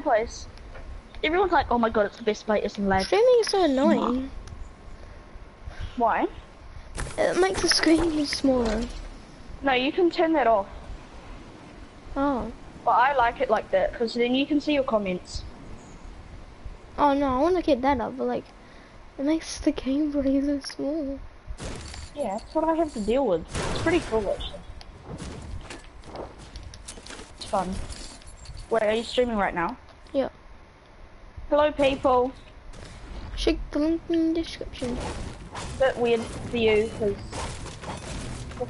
that place. Everyone's like, oh my god, it's the best place in life. Streaming is so annoying. Why? It makes the screen smaller. No, you can turn that off. Oh. But I like it like that, because then you can see your comments. Oh no, I want to get that up, but like, it makes the game really so small. Yeah, that's what I have to deal with. It's pretty cool, actually. It's fun. Wait, are you streaming right now? Yeah. Hello, people. Check the link in the description. A bit weird for you, because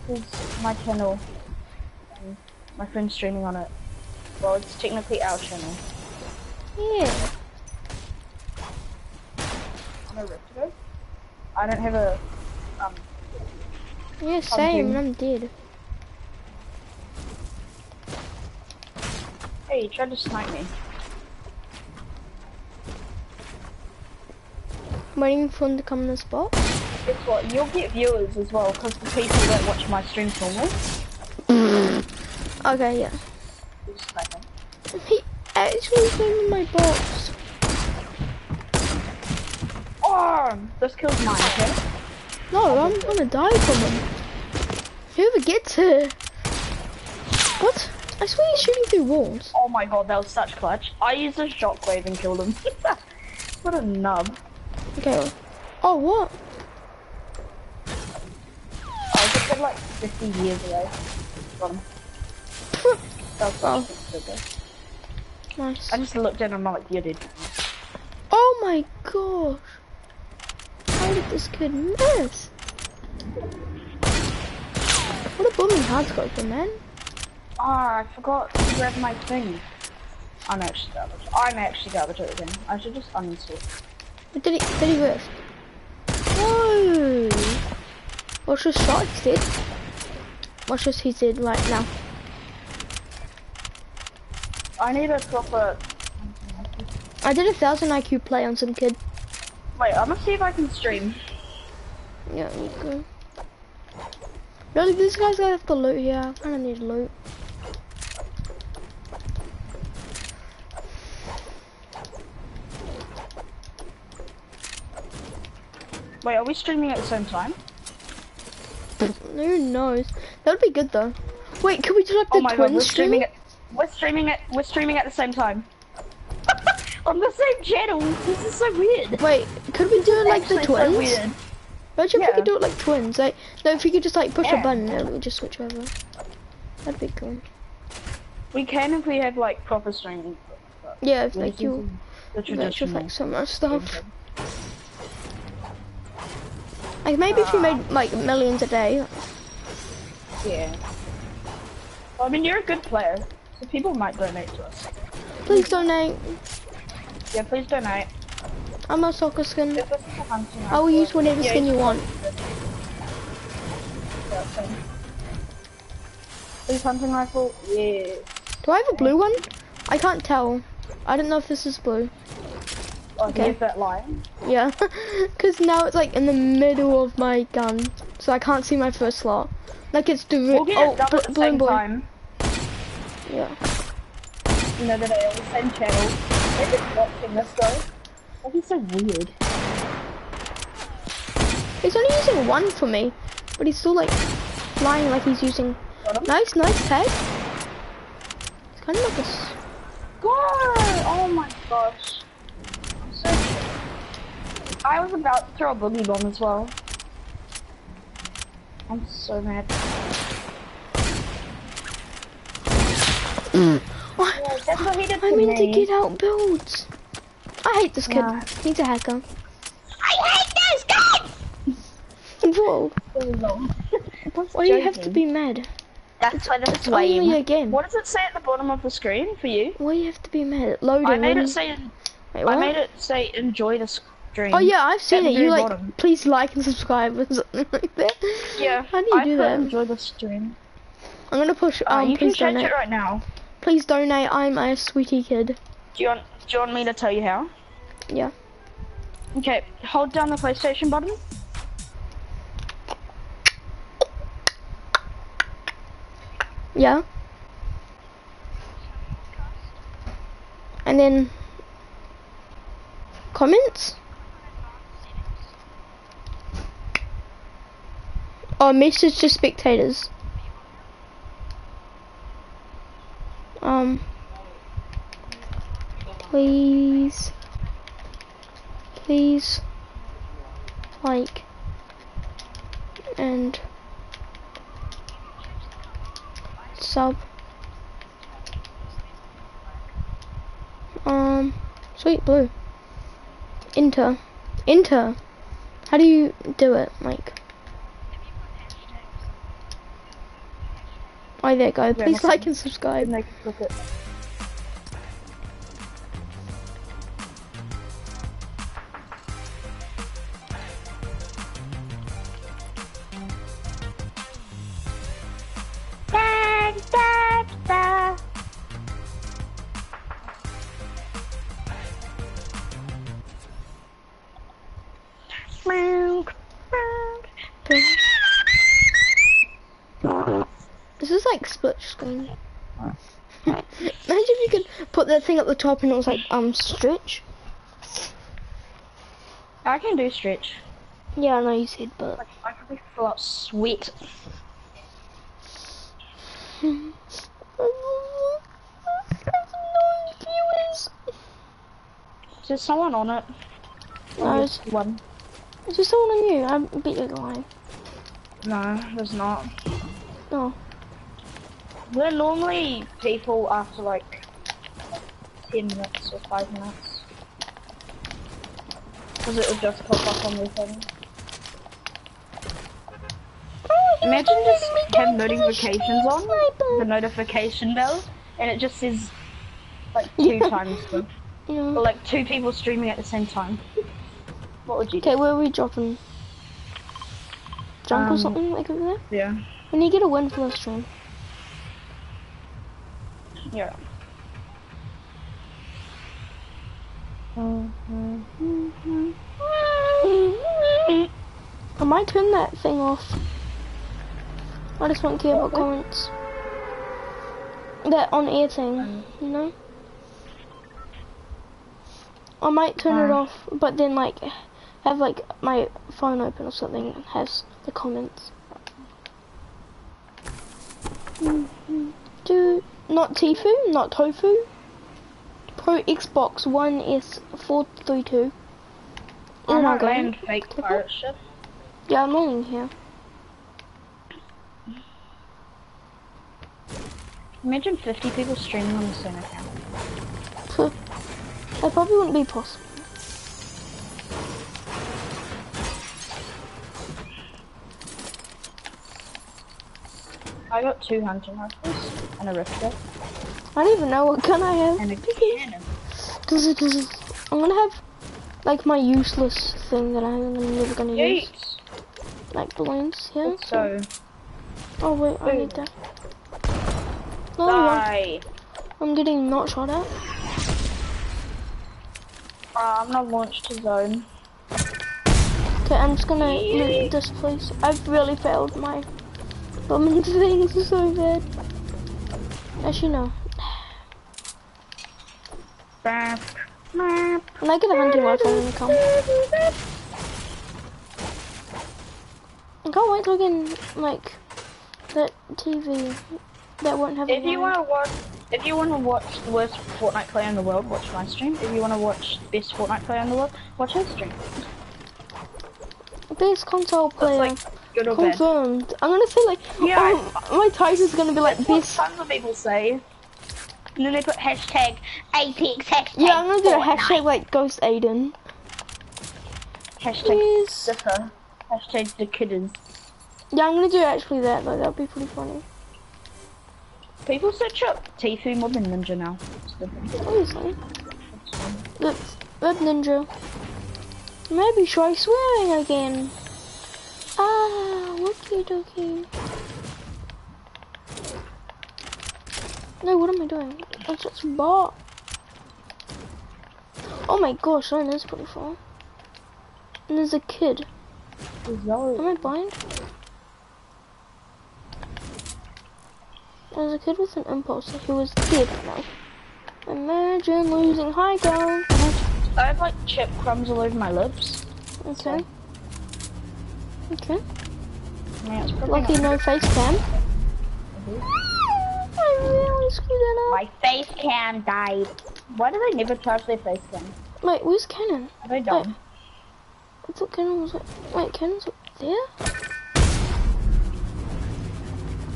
this is my channel. And my friend's streaming on it. Well, it's technically our channel. Yeah. No Riptido? I don't have a, um, Yeah, same. I'm dead. hey, you tried to snipe me. Waiting for him to come in the spot. Guess what? You'll get viewers as well, because the people that watch my streams normally, mm. Okay, yeah. He actually came in my box. Oh, this kills mine, okay? No, I'm gonna die from him. Whoever gets it. What? I swear he's shooting through walls. Oh my god, that was such clutch. I used a shockwave and killed him. what a nub. Okay. Oh, what? I was like 50 years away. From. Oh. Nice. I just looked at him like, you're dead. Oh my gosh. How did this kid miss? What a booming hard scope, man. Ah, I forgot to grab my thing. I'm actually garbage. I'm actually garbage at the game. I should just uninstall. But did he, did he whiff? No. Watch this shot he did. Watch this he did right now. I need a proper... I did a thousand IQ play on some kid. Wait, I'm gonna see if I can stream. Yeah, you go. Really, these guys gonna have to loot here. I kinda need loot. Wait, are we streaming at the same time? Who knows? That would be good though. Wait, could we do oh like the oh my god, we're streaming? streaming at... We're streaming at... We're streaming at the same time. on the same channel. This is so weird. Wait, could we do it like the Actually so twins? weird. Imagine if we could do it like twins. Like, no, if you could just like push Yeah. a button and would just switch over. That'd be cool. We can if we have like proper streaming. Yeah, if like you with traditional. like so much stuff. Like maybe if you made ah. like millions a day. Yeah. Well, I mean, you're a good player, so people might donate to us. Please donate. Yeah, please donate. I'm a soccer skin. If this is a hunting I will use whatever Yeah, skin you want. Please hunting rifle? Yeah. Do I have a blue one? I can't tell. I don't know if this is blue. Okay. that line. Yeah, because now it's like in the middle of my gun, so I can't see my first slot. Like it's the We'll oh bl- at the same blue. time. Yeah. You know that on the same channel. They're just watching this though. That'd so weird. He's only using one for me, but he's still like flying like he's using. Nice, nice tag. It's kind of like a. Go! Oh my gosh. I was about to throw a boogie bomb as well. I'm so mad. What? Yeah, that's what I to mean me. to get out builds. I hate this kid. Yeah. He's a hacker. I hate this guy! Whoa. Why do you have to be mad? That's why this It's only a game. What does it say at the bottom of the screen for you? Why do you have to be mad? Loading. I made it say Wait, I made it say enjoy the stream. Oh yeah, I've seen it. You like, bottom. please like and subscribe or something like that. Yeah. How do you I do that? enjoy the stream. I'm gonna push. Uh, Um, you can please change donate. it right now. Please donate. I'm a sweetie kid. Do you want do you want me to tell you how? Yeah. Okay, hold down the PlayStation button. Yeah. And then comments. Oh, message to spectators. Um, please, please, like, and sub. Um, sweet blue. Enter. Enter. How do you do it? Like. Oh, there you go. Please like and subscribe. Make it look it. Da, da, This is like split screen. Imagine if you could put that thing at the top and it was like um stretch. I can do stretch. Yeah, I know you said, but Like, I probably feel out sweat. Is there someone on it? No, Or it's, just one. it's just someone on you. I bet you're lying. No, there's not. Oh, We're normally people after like 10 minutes or 5 minutes. Because it would just pop up on the thing. Imagine just have notifications on, the notification bell, and it just says like two times, or yeah. like two people streaming at the same time. What would you do? Okay, where are we dropping? Jump or Um, something like over there? Yeah. We need to get a win for this stream. Yeah. I might turn that thing off. I just won't care about comments. That on air thing, you know? I might turn it off, but then like have like my phone open or something and has the comments. Mm-hmm. Do not Tfue, not Tofu. Pro Xbox One S four three two. I'm oh not go. land fake pirate ship. Yeah, I'm on here. Imagine 50 people streaming on the same account. That probably wouldn't be possible. I got two hunting rifles and a rifter I don't even know what gun I have. and a cannon. Does it, does it, I'm gonna have like my useless thing that I'm never gonna use. Like balloons, yeah? So, Oh wait, I need that. No, I'm- die! I'm getting not shot at. Uh, I'm gonna launch to zone. Okay, I'm just gonna loot this place. I've really failed my bombing things so bad. Actually, no. Bap, map. When I get a hunting rifle, I'm gonna come. I can't wait till I like, that TV that won't have a If you wanna watch, if you wanna watch the worst Fortnite player in the world, watch my stream. If you wanna watch the best Fortnite player in the world, watch his stream. Best console player. like bad. Confirmed. I'm gonna say like, Yeah, oh, my title's gonna be like That's what tons of people say. And then they put hashtag Apex, hashtag Yeah, I'm gonna do a hashtag like Ghost Aydan. hashtag. Zipper, hashtag the kidders. Yeah, I'm gonna do actually that though. That'd be pretty funny. People search up Tfue more than Ninja now. Obviously. That's that ninja. Maybe try swearing again. Ah, wookie dokie. No, what am I doing? That's just bot. Oh my gosh, that is pretty far. And there's a kid. Am I blind? There's a kid with an impulse. He was dead now. Imagine losing high ground. I have like chip crumbs all over my lips. Okay. Okay. Yeah, Lucky no face cam. Mm-hmm. I really screwed that up. My face cam died. Why do they never charge their face cam? Wait, where's Cannon? Are they dumb? I thought Cannon was. Wait, Cannon's up there?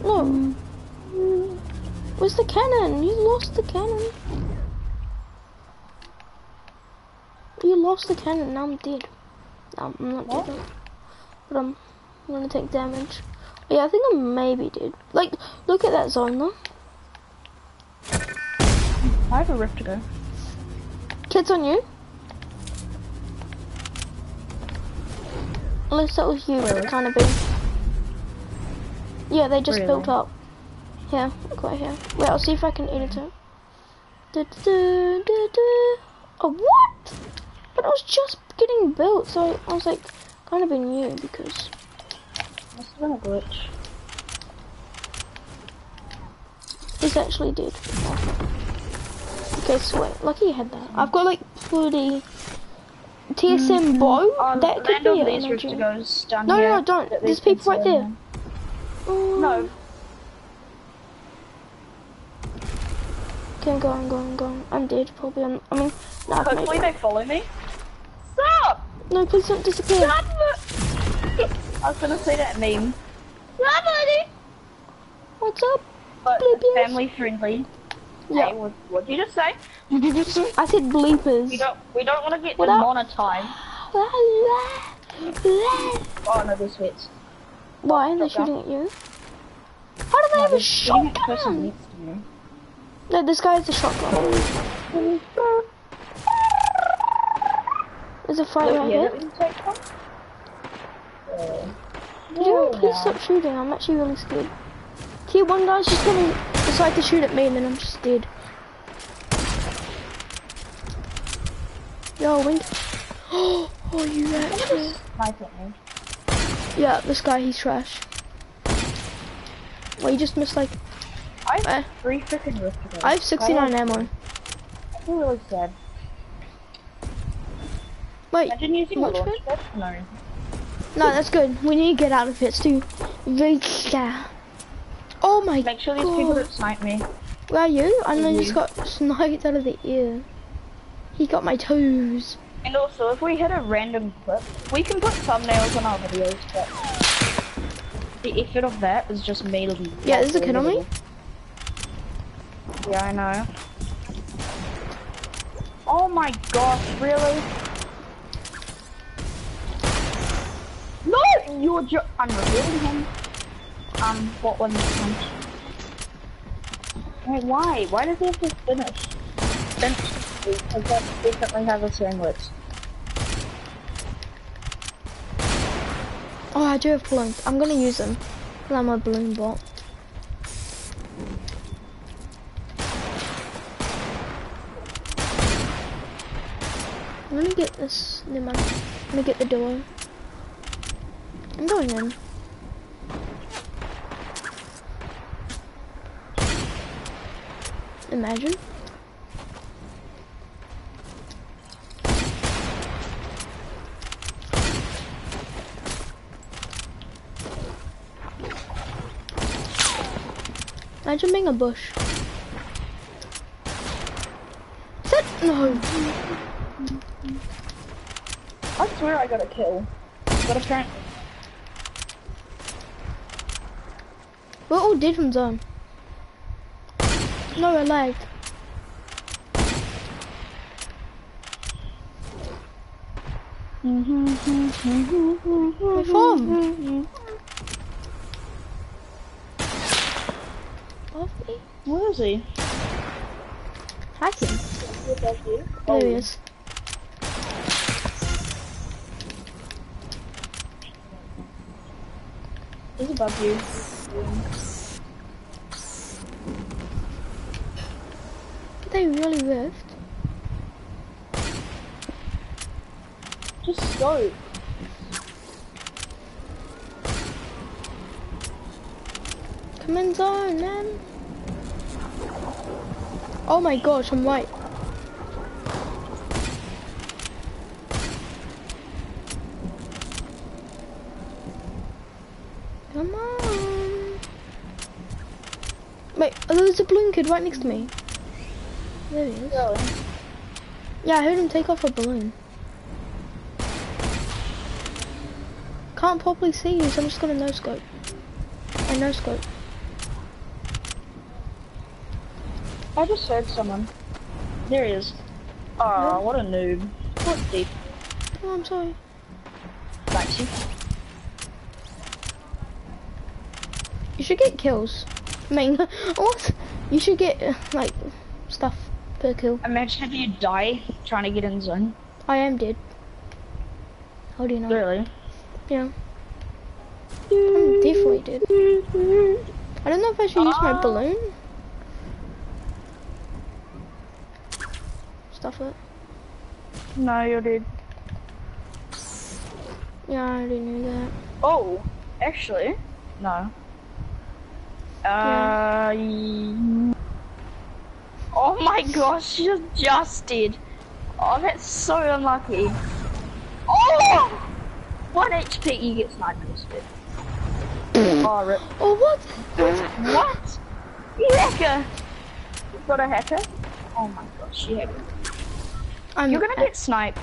No. Hmm. Where's the cannon? You lost the cannon. You lost the cannon, now I'm dead. No, I'm not What? dead. I'm, gonna take damage. Yeah, I think I maybe did. Like, look at that zone though. I have a rift to go. Kids on you. Unless that was you, Really? kind of big. Yeah, they just Really? built up. Here, look right here. Wait, I'll see if I can edit it. Du. Oh, what? But it was just getting built, so I was like, kind of been you because. Must have been a glitch. This actually did. Okay, sweet. Lucky you had that. I've got like 40 TSM bow. Oh, that could be it. these to down No, here. no, no, don't. There's people right there. Mm. No. Okay, I'm going, going, going. I'm dead, probably. I'm, I mean, no, Hopefully they follow me. Stop! No, please don't disappear. I was gonna say that meme. Somebody! What's up? But Bleep, yes. family friendly. Yeah. Hey, what what did you just say? What did you just say? I said bleepers. We don't we don't want to get What up? demonetized. Oh no, this hits. Why? They're Shotgun. shooting at you? How do they have a There's shooting at the person shotgun? next to me. No, this guy has a shotgun. There's a fight right here. Uh, Could you yeah. please stop shooting? I'm actually really scared. Tier 1 guy's just gonna decide to shoot at me and then I'm just dead. Yo, wink. Oh, you actually. Snipe at me. Yeah, this guy, he's trash. Well, you just missed like. I have Uh, three freaking rift. I have 69 I ammo. I feel really sad. Wait, Imagine using a Which launch one? pad. No. no, that's good. We need to get out of here. It's too risky. Oh my god. Make sure these people don't snipe me. Where are you? I know just got sniped out of the ear. He got my toes. And also, if we hit a random clip, we can put thumbnails on our videos, but the effort of that is just me to be. Yeah, there's a kid on me. Yeah, I know. Oh my gosh, really? You're just, I'm revealing him. Um, what one? Wait, why? Why does he have to finish? Finish, because that definitely has a sandwich. Oh, I do have balloons. I'm gonna use them. 'cause I'm a balloon bot. Let me get this. Never mind. I'm gonna get the door. I'm going in. Imagine. Imagine being a bush. Sit. No. I swear I got a kill. But apparently, We're all dead from zone. No, we're lagged. We're from. Where is he? Hacking. There he is. He's above you. They really rift. Just scope. Come in zone, man. Oh my gosh, I'm right. Come on. Wait, oh, there's a balloon kid right next to me. There he is. Yeah, I heard him take off a balloon. Can't properly see you, so I'm just gonna no scope. I no scope. I just heard someone. There he is. Oh, what a noob. What deep. Oh, I'm sorry. Thanks you. You should get kills. I mean, what? You should get, uh, like, stuff per kill. Imagine if you die trying to get in zone. I am dead. How do you know? Really? Yeah. I'm definitely dead. I don't know if I should use my Ah. balloon. Stuff it. No, you're dead. Yeah, I already knew that. Oh, actually, no. Uh, oh my gosh, you're just dead. Oh, that's so unlucky. Oh! One HP, you get sniped instead. Oh, rip. Oh, what? What? You hacker! You got a hacker? Oh my gosh, you hacker. I'm You're gonna get sniped.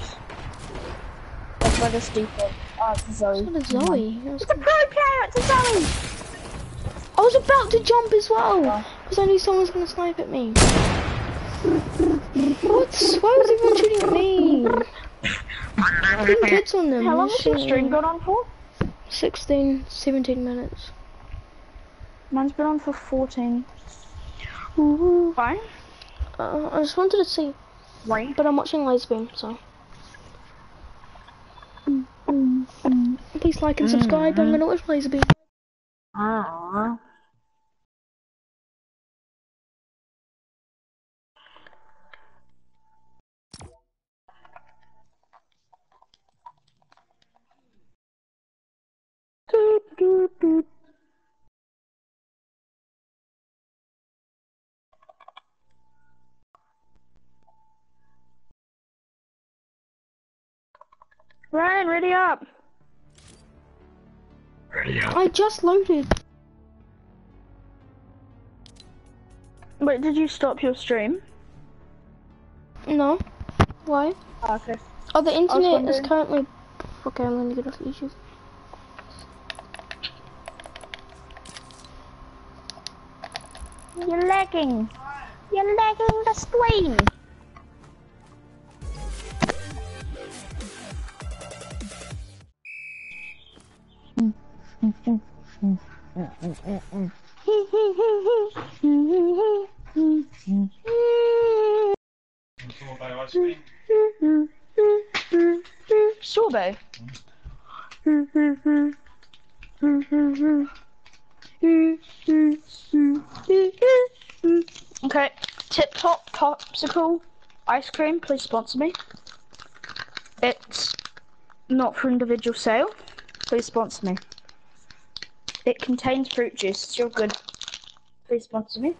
That's by this default. Oh, it's Zoe. What a Zoe. It's a pro player, it's a Zoe! I was about to jump as well. Oh. Because I knew someone was going to snipe at me. What? Why was everyone shooting at me? Putting hits on them. How long has your stream gone on for? 16, 17 minutes. Mine's been on for 14. Ooh. Fine. Uh, I just wanted to see, Right. but I'm watching Lazarbeam, so. Mm, mm, mm. Please like and subscribe. I'm gonna watch Lazarbeam. Ryan, ready up. I just loaded. Wait, did you stop your stream? No. Why? Ah, okay. Oh, the internet is currently. Okay, I'm gonna get off YouTube. You're lagging. You're lagging the stream. Sorbet. Okay, Tip Top Popsicle Ice Cream, please sponsor me. It's not for individual sale. Please sponsor me. It contains fruit juice. It's real good. Please sponsor me.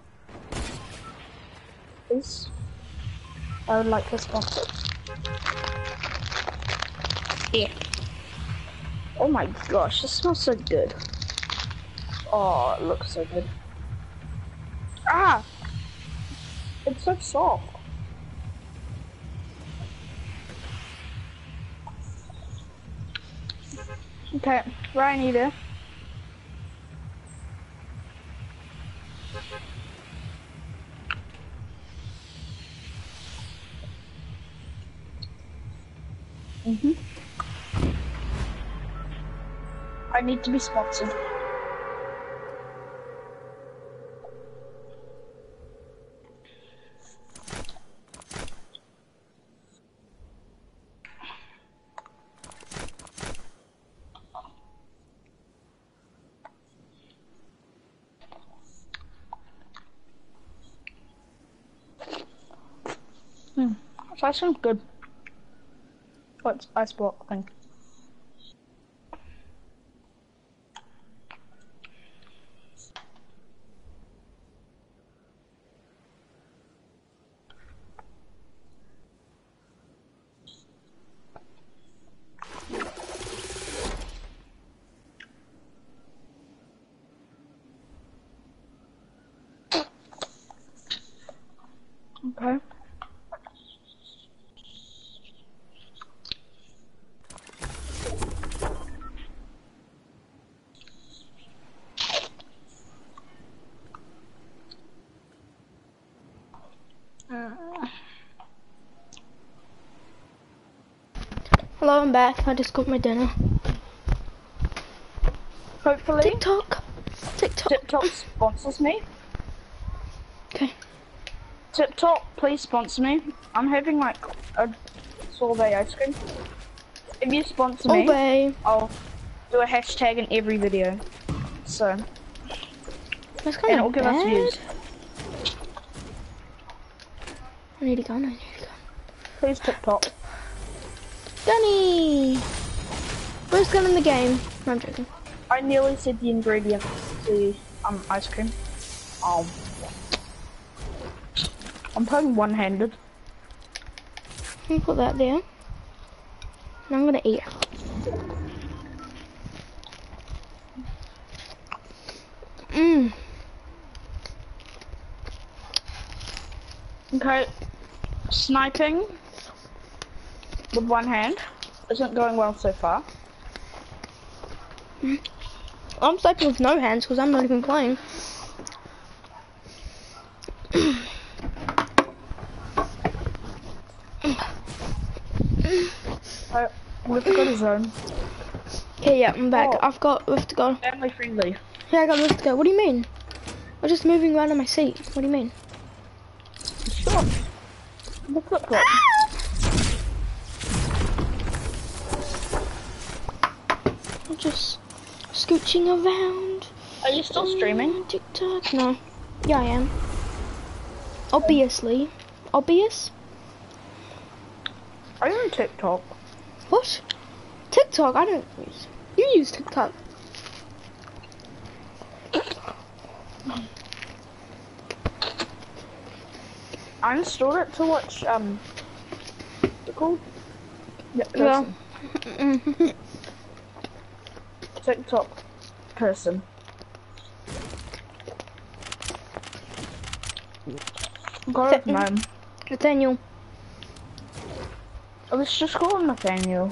Please. I would like to sponsor. Yeah. Oh my gosh, this smells so good. Oh, it looks so good. Ah! It's so soft. Okay, Ryan, you there? Mhm. I need to be sponsored. Hmm. That sounds good. What's ice block thing? Hello, I'm back. I just got my dinner. Hopefully, TikTok. TikTok. TikTok sponsors me. Okay. TikTok, please sponsor me. I'm having like a sorbet ice cream. If you sponsor me, Obey. I'll do a hashtag in every video. So, That's and kind it'll of give us views. I need a gun. I need a gun. Please TikTok. First gun in the game. No, I'm joking. I nearly said the ingredients to um ice cream. Um, I'm playing one-handed. Let me put that there. And I'm gonna eat. Mmm. Okay, sniping with one hand isn't going well so far. I'm sniping with no hands because I'm not even playing. So we've got a zone. Okay, yeah, I'm back. Oh. I've got lift to go. Family friendly. Yeah, I got lift to go. What do you mean? I'm just moving around in my seat. What do you mean? Sure. The flip flop. Scooching around. Are you still streaming? TikTok. No. Yeah, I am. Obviously. Obvious? Are you on TikTok? What? TikTok? I don't use. You use TikTok. I installed it to watch um. What's called? Yeah. Yeah. TikTok person. Got his Fa- Nathaniel. Oh, Let's just calling Nathaniel.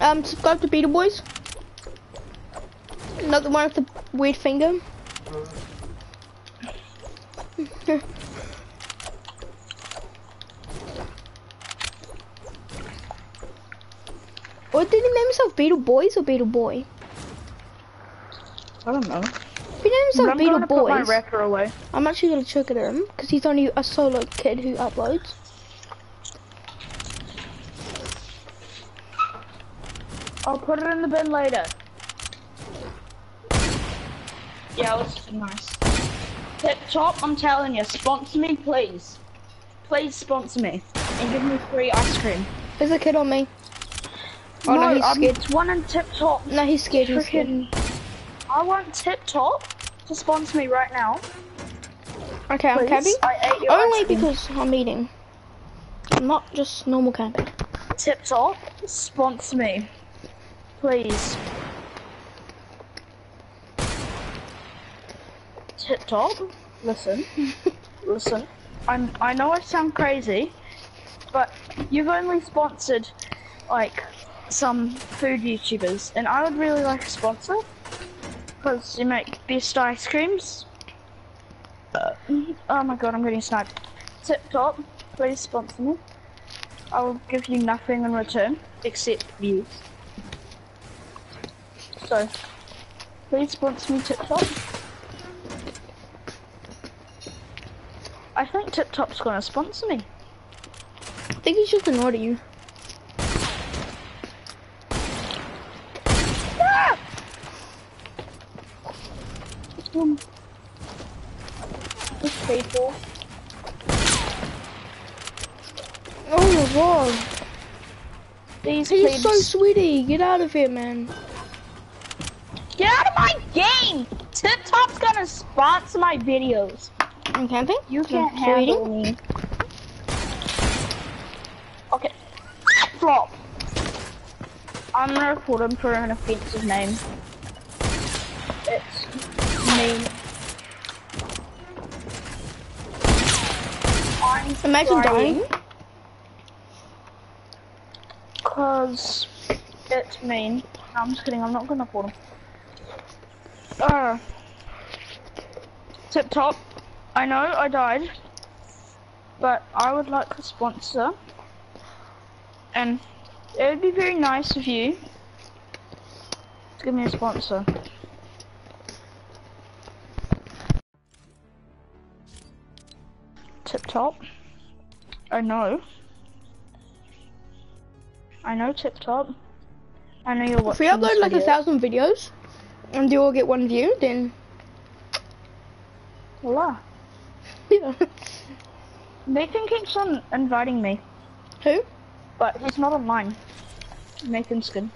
Um, subscribe to Beetle Boys. Not the one with the weird finger. Or did he name himself Beetle Boys or Beetle Boy? I don't know. If he named himself I'm Beetle gonna put my Boys, away. I'm actually gonna check it him because he's only a solo kid who uploads. I'll put it in the bin later. Yeah, it's nice. Tip top, I'm telling you, sponsor me, please. Please sponsor me and give me free ice cream. There's a kid on me. Oh no, he's um, scared. it's one in Tip Top. No, he's scared. He's scared. I want Tip Top to sponsor me right now. Okay, I'm Please. camping. I ate your Only because I'm eating. Not just normal camping. Tip Top, sponsor me, please. Tip Top, listen, listen. I'm. I know I sound crazy, but you've only sponsored like some food YouTubers, and I would really like a sponsor because you make best ice creams. Uh, oh my god, I'm getting sniped. Tip Top, please sponsor me. I will give you nothing in return except views. So, please sponsor me Tip Top. I think Tip Top's gonna sponsor me. I think he's just annoyed at you. Ah! Um, these people. Oh my god. These He's so plebes. sweetie. Get out of here, man. Get out of my game! Tip Top's gonna sponsor my videos. I'm camping? You can't so eating? handle me. Okay. Flop. I'm gonna report him for an offensive name. It's mean. I'm Imagine dying. Cause it's mean. No, I'm just kidding, I'm not gonna report them. Uh, tip top. I know I died, but I would like a sponsor And it would be very nice of you to give me a sponsor. Tip Top. I know. I know Tip Top. I know you're watching. If we upload like a thousand videos and you all get one view, then Voila. yeah. Nathan keeps on inviting me, Who? but he's not online. Nathan Skin.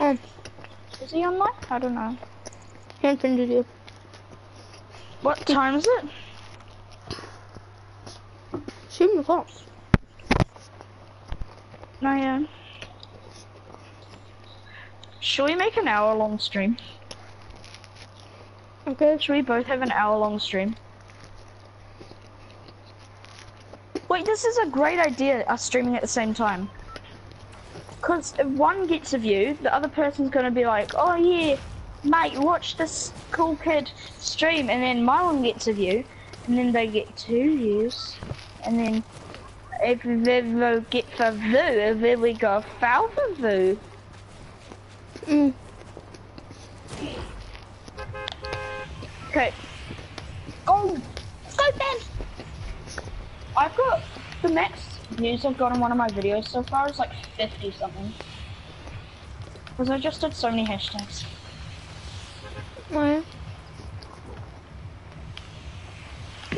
Um, Is he online? I don't know. he offended you. What time is it? Seven o'clock. No, yeah. Should we make an hour long stream? Okay. Should we both have an hour long stream? Wait, this is a great idea, us streaming at the same time. Because if one gets a view, the other person's gonna be like, oh yeah, mate, watch this cool kid stream, and then my one gets a view, and then they get two views, and then if will get a view, then we got a thousand view. Mm. Okay. Oh, go Ben! I've got the max views I've got on one of my videos so far is like 50 something. Because I just did so many hashtags. Oh.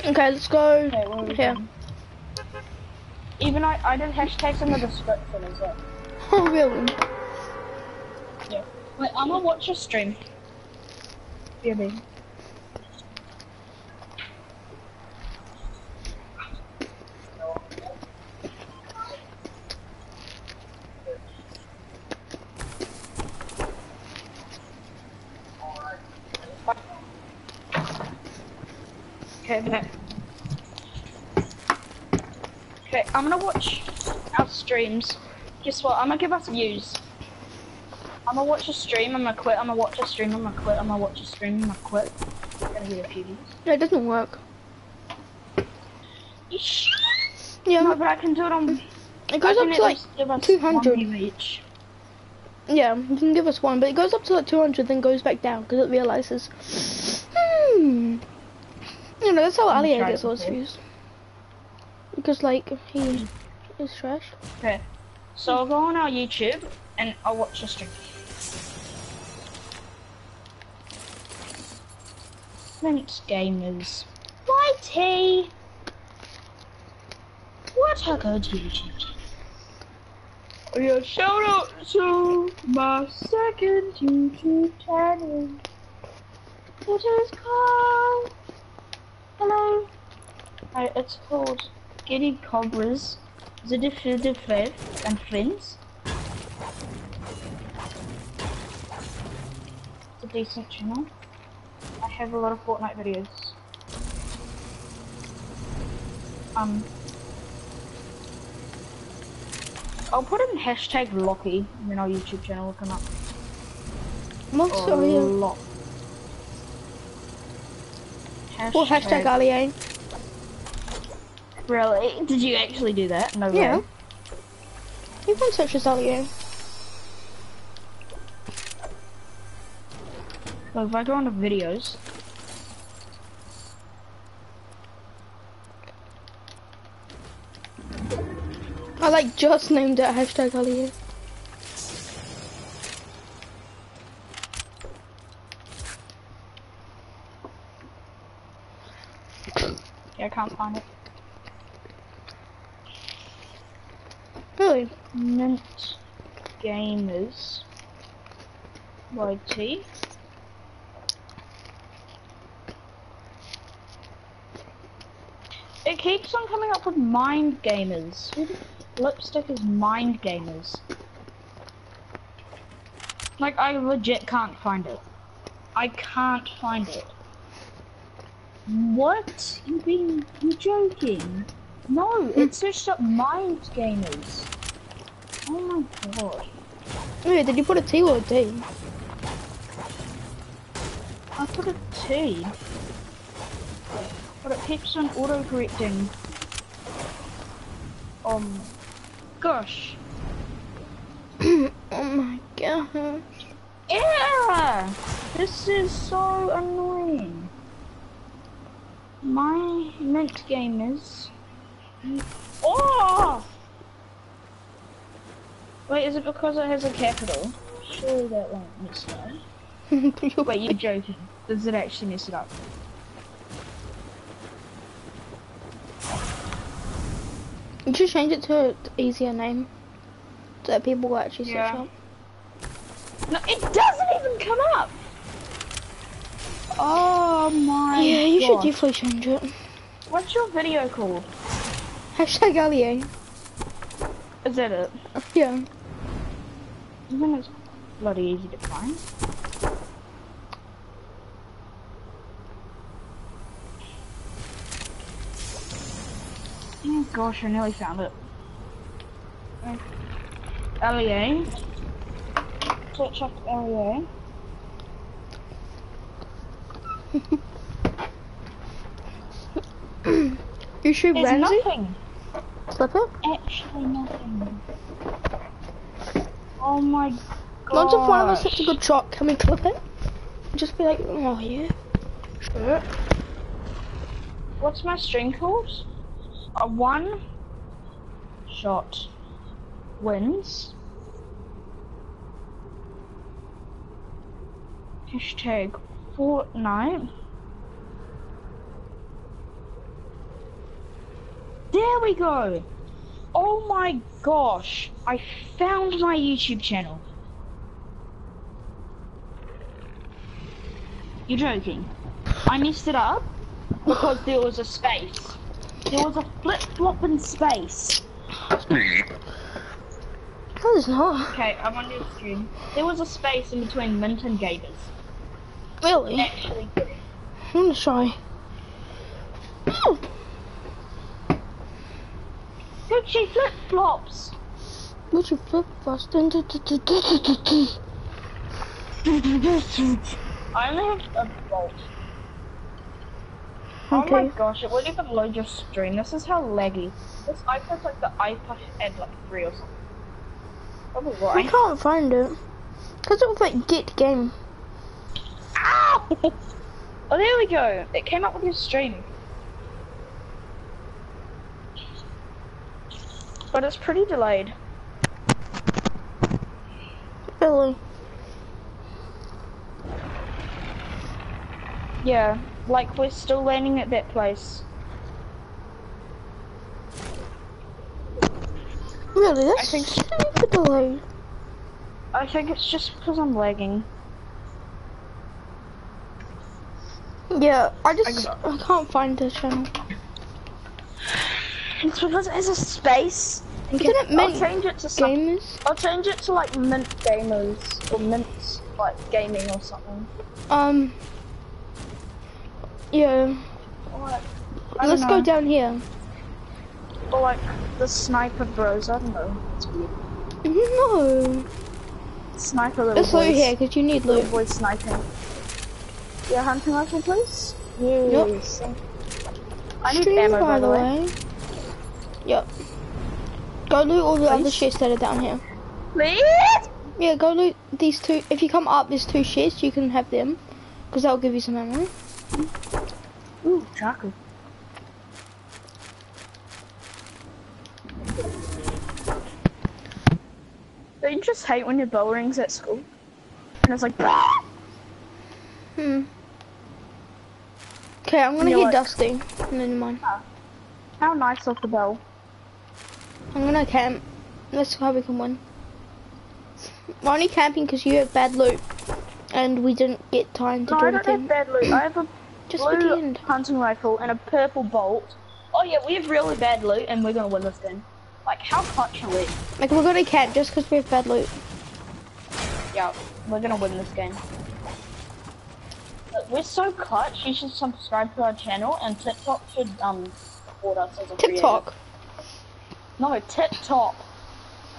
Okay, let's go Okay, where are we here. going? Even I, I did hashtags in the description as well. Oh, really? Yeah. Wait, I'm gonna watch your stream. Yeah, baby. Okay, back. Okay, I'm gonna watch our streams. Guess what? I'm gonna give us views. I'm gonna watch a stream, I'm gonna quit, I'm gonna watch a stream, I'm gonna quit, I'm gonna watch a stream, I'm gonna quit. I'm Gonna get a few views. No, it doesn't work. You sure? Yeah, No, but I can do it on. it goes up to like, least 200. one each. yeah, you can give us one, but it goes up to like 200, then goes back down because it realizes. Hmm. You know, that's how Ali gets all his views. Because like he is trash. Okay. So I'll go on our YouTube and I'll watch the stream. Thanks, gamers. YT! What a good YouTube channel. Yeah, shout out to my second YouTube channel. It is called. Hello. Hi, it's called Giddy Cobras, The Definitive and Friends. It's a decent channel. I have a lot of Fortnite videos. Um, I'll put in hashtag and then our YouTube channel will come up. Oh, oh, yeah. Lock. Or hashtag Ali A. Really? Did you actually do that? No way. Yeah. You can search Ali A. So if I go onto videos, I like just named it hashtag A. yeah, I can't find it. Mint Gamers YT. It keeps on coming up with Mind Gamers. Lipstick is Mind Gamers? Like, I legit can't find it. I can't find it. What? You being you joking? No, it searched up Mind Gamers. Oh my god. Wait, did you put a T or a D? I put a T. But it keeps on auto correcting. Um, gosh. oh my god. Yeah! This is so annoying. My mint game is. Oh! Wait, is it because it has a capital? Surely that won't mess it up. Wait, you're joking. Does it actually mess it up? You should change it to an easier name. So that people will actually Yeah. search up. No, it doesn't even come up! Oh my Yeah, you should definitely change it. What's your video called? Hashtag Ali-A. Is that it? Yeah. I think it's bloody easy to find. Oh gosh, I nearly found it. LEA. Search up LEA. You should There's Ramsey? nothing. It? Actually nothing. Oh my god. Once if one of us hits a good shot, can we clip it? Just be like, oh yeah. Sure. What's my string called? A one shot wins. Hashtag Fortnite. There we go. Oh my gosh. I found my YouTube channel. You're joking. I messed it up because there was a space. There was a flip flop in space. No, there's not. Okay, I'm on your screen. There was a space in between mint and gamers. Really? Actually, I'm gonna try. She flip flops. Would you flip fast? I only have a bolt. Oh my Okay. gosh, it won't even load your stream. This is how laggy. This iPad's like the iPad at like 3 or something. Probably I right. can't find it. Cause it was like get game. Ow! Ah! Oh, there we go. It came up with your stream. But it's pretty delayed. Really? Yeah, like we're still landing at that place. Really? That's think- super delayed. I think it's just because I'm lagging. Yeah, I just I can't find the channel. It's because it has a space. Isn't it I'll change it to some, Gamers? I'll change it to like Mint Gamers or Mint like Gaming or something. Um. Yeah. Like, Let's don't go down here. Or like the Sniper Bros. I don't know. It's weird. No. Sniper little Let's loot here because you need Little loot. boy sniping. Yeah, hunting rifle, please. Yes. I need Stream, ammo, by the way. Yep. Go loot all the other Please? chests that are down here. Please. Yeah, go loot these two. If you come up, there's two chests. You can have them, because that'll give you some ammo. Ooh, chocolate. Don't you just hate when your bell rings at school? And it's like, "Bah!" Hmm. Okay, I'm gonna hit like- Dusty. No, never mind. how nice of the bell. I'm gonna camp. Let's see how we can win. We're only camping because you have bad loot, and we didn't get time to No, do I don't have bad loot. I have a Just blue hunting rifle and a purple bolt. Oh yeah, we have really bad loot and we're gonna win this game. Like, how clutch are we? Like we're gonna camp just because we have bad loot. Yeah, we're gonna win this game. Look, We're so clutch. You should subscribe to our channel, and TikTok should um support us as a creator. No, TikTok.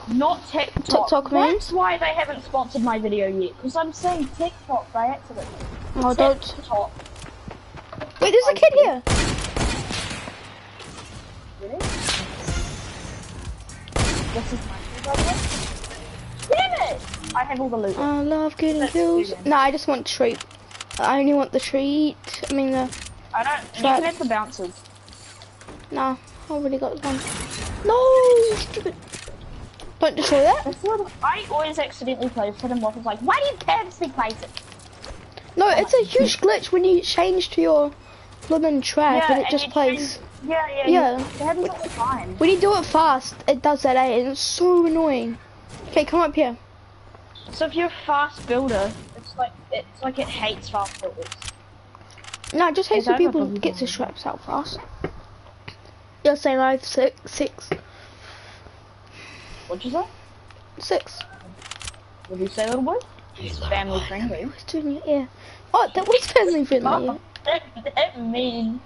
Not TikTok. TikTok, man? That's why they haven't sponsored my video yet. Because I'm saying TikTok by accident. Oh, don't. TikTok. Wait, there's a kid here. Really? This is my by the way. Damn it! I have all the loot. I love getting Let's kills. No, I just want treat. I only want the treat. I mean the. I don't. You can have the bouncers. No, I already got one. No, stupid. Don't destroy that. I always accidentally play with hidden waffles. Like, why do you purposely place it? No, it's a huge glitch when you change to your lemon track and it just plays. change- Yeah, yeah, Yeah. You, that is all fine. When you do it fast, it does that, eh? And it's so annoying. Okay, come up here. So if you're a fast builder, it's like it's like it hates fast builders. No, it just hates when people get you the do? straps out fast. You're saying I have six, six, What'd you say? six. What did you say, little boy? It's family friendly. What's doing your ear? Oh, that was family friendly. Oh, that, that meme,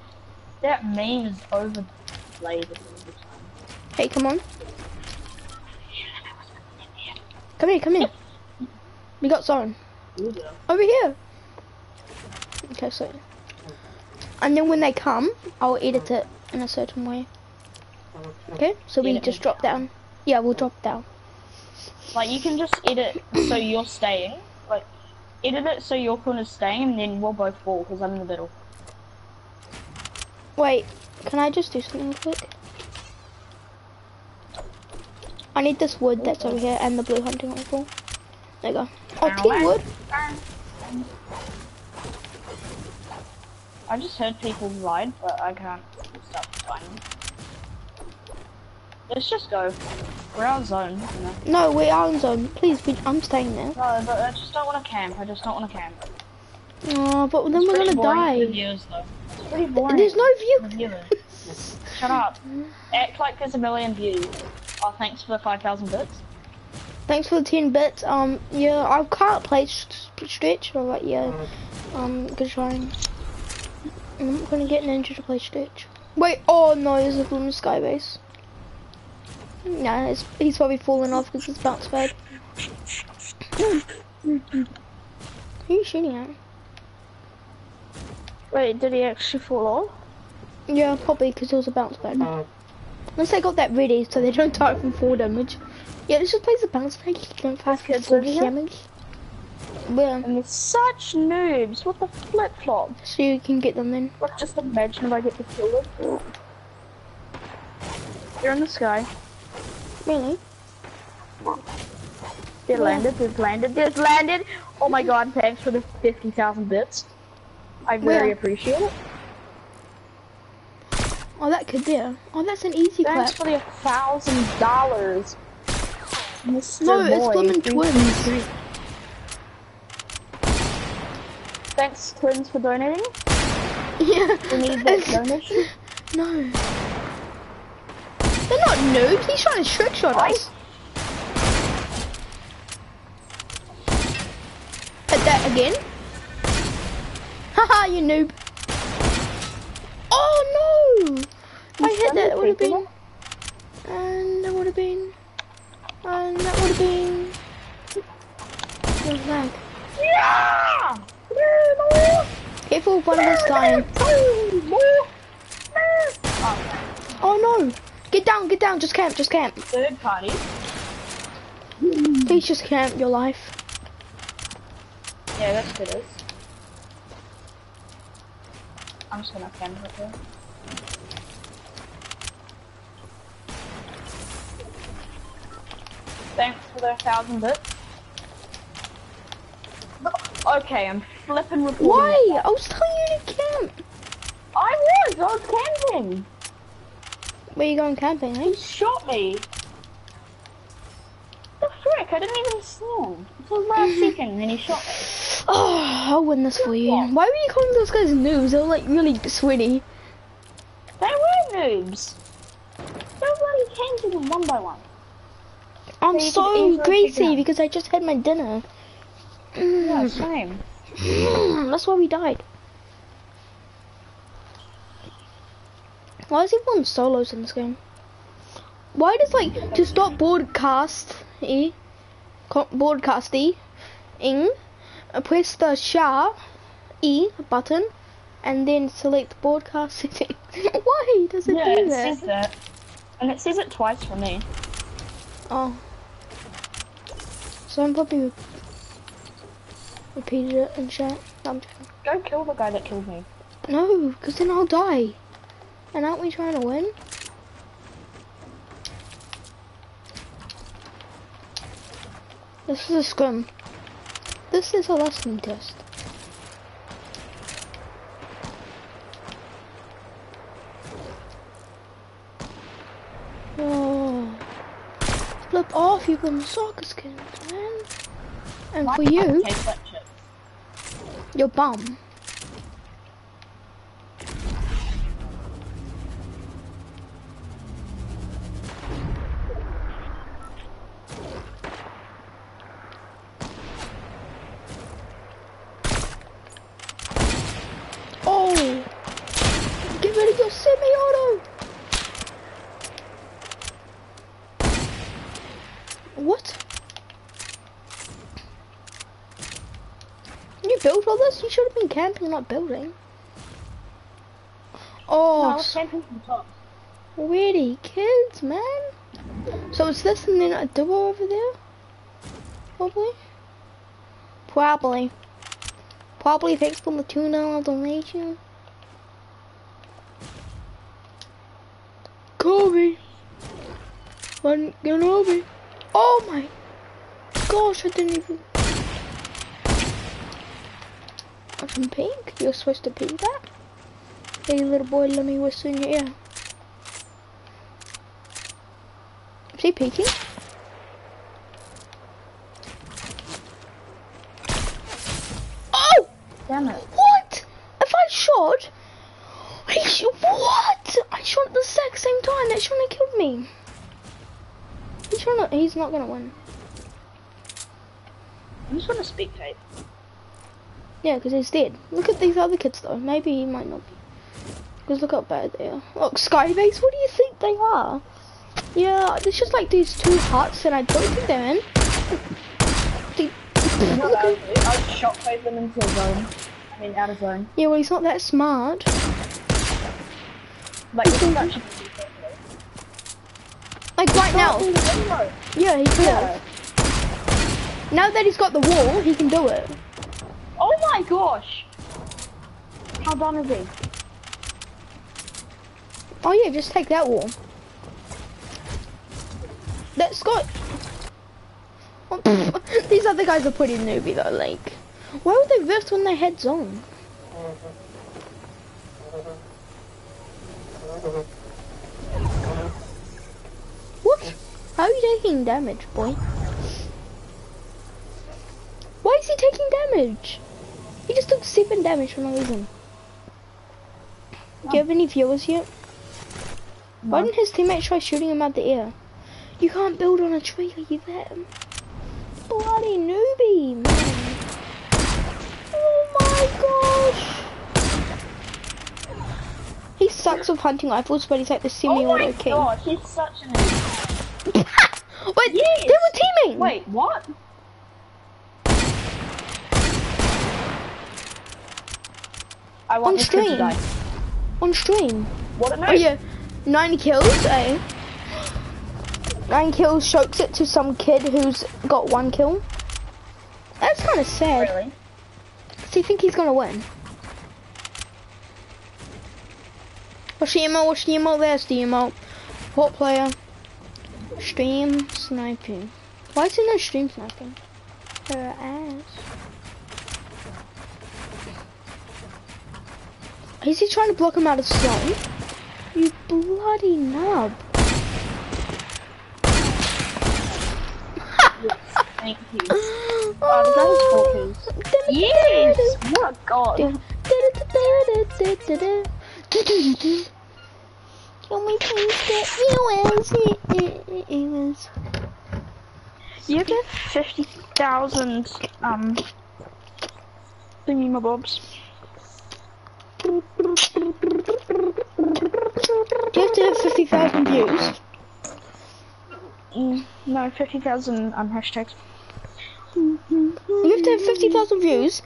that meme is overplayed all the time. Hey, come on. Come here, come here. We got zone. Over here. Okay, so. And then when they come, I'll edit it in a certain way. Okay, so we Edit just drop down. Yeah, we'll drop down. Like you can just edit so you're staying. Like edit it so your corner's staying, and then we'll both fall because I'm in the middle. Wait, can I just do something quick? I need this wood that's over here and the blue hunting rifle. There you go. Oh, team wood. I just heard people ride, but I can't stop finding. Let's just go. We're out of zone. No, we are in zone. Please, we, I'm staying there. No, but I just don't want to camp. I just don't want to camp. Oh, but then It's we're gonna boring the die. viewers, though. It's pretty boring. There's no view. for the viewers. Shut up. Act like there's a million views. Oh, thanks for the 5,000 bits. Thanks for the 10 bits. Um, yeah, I can't play st- stretch, but like, yeah, um, good trying. I'm not gonna get Ninja to play stretch. Wait, oh no, there's a from Skybase. Nah, it's, he's probably fallen off because it's bounce pad. Who are you shooting at? Wait, did he actually fall off? Yeah, probably because it was a bounce pad. Unless they got that ready so they don't die from fall damage. Yeah, let's just play a bounce pad. You don't have kids fall over here? damage. Well, And they're such noobs. What the flip flop? so you can get them then. Like, just imagine if I get to kill them. They're in the sky. Really? They landed, they've landed, they've landed. Oh my god, thanks for the 50,000 bits. I very Where? appreciate it. Oh, that could be. A, oh, that's an easy Thanks clap. for the thousand dollars. No, it's Boy, Lemon thank. Twins. Thanks, twins, for donating. Yeah. We need that donation. No. They're not noobs. He's trying to trick shot us. Hit that again. Haha, you noob. Oh no! I hit that. It would have been. And that would have been. And that would have been. Oh, lag. Yeah! Careful, one of us dying. Oh, no! Get down, get down, just camp, just camp. third party. Please just camp your life. Yeah, that's good. Is. I'm just gonna camp it there. Thanks for the thousand bits. Okay, I'm flipping reporting. Why? I was telling you to camp. I was, I was camping. Where you going camping, eh? He shot me. The frick, I didn't even see him. Until last second, and then he shot me. Oh, I'll win this for you. Why were you calling those guys noobs? They were like really sweaty. They were noobs. Nobody came to them one by one. I'm So so greasy because I just had my dinner. Yeah, same. That's why we died. Why is everyone solos in this game? Why does like to stop broadcast e broadcasting ing uh, press the SHA E button and then select broadcast setting. Why does it Yeah, do it that? says that. And it says it twice for me. Oh. So I'm probably repeated it and. No, I'm. Go kill the guy that killed me. No, because then I'll die. And aren't we trying to win? This is a scrum. This is a lesson test. Oh. Flip off, you've got soccer skins, man. And for you, Okay, touch it. you're bum. Oh! Get rid of your semi-auto! What? You built all this? You should not building. Oh, was camping from the top. sweetie kids, man. So it's this and then a duo over there? Probably? Probably. Probably thanks for the two dollar donation. Kobe. One Kenobi. Oh my gosh, I didn't even. Some pink. You're supposed to pink that. Hey little boy, let me whistle in your ear. Is he peeking? Oh! Damn it. What? If I shot, he sh what? I shot at the exact same time. That shouldn't have killed me. He's trying to. He's not gonna win. I'm just gonna speak spectate. Yeah, because he's dead. Look at these other kids though. Maybe he might not be. Because look how bad they are. Look, Skybase. What do you think they are? Yeah, there's just like these two huts, and I don't think they're in. They- I I'd shockwave them into a zone. I mean, out of zone. yeah, well, he's not that smart. Like, you can actually Like right now. Yeah, he could Yeah. Now that he's got the wall, he can do it. Oh my gosh! How done is he? Oh yeah, just take that wall. That's got. These other guys are pretty newbie though. Like, why would they verse when they head's on? What? How are you taking damage, boy? Why is he taking damage? He just took seven damage for no reason. Do you have any viewers yet? Why didn't his teammates try shooting him out the air? You can't build on a tree, are you there? Bloody newbie, man. Oh my gosh. He sucks with hunting rifles, but he's like the semi-auto king. Oh my god, he's such an Wait, Yes. they were teaming! Wait, what? I want On kid to stream. die. On stream. What a Oh yeah, nine kills, eh? Nine kills, shokes it to some kid who's got one kill. That's kind of sad. Really? Do you think he's gonna win? What's the emote? What's the emote? There's the emote. Hot player. Stream sniping. Why is there no stream sniping? Her ass. Is he trying to block him out of zone? You bloody nub. Thank you. Oh, has four. Yes! What god. Can we please get viewers? You get 50,000, um, thingy my bobs. Do you have to have 50,000 views? Mm, no, 50,000 um, hashtags. You have to have 50,000 views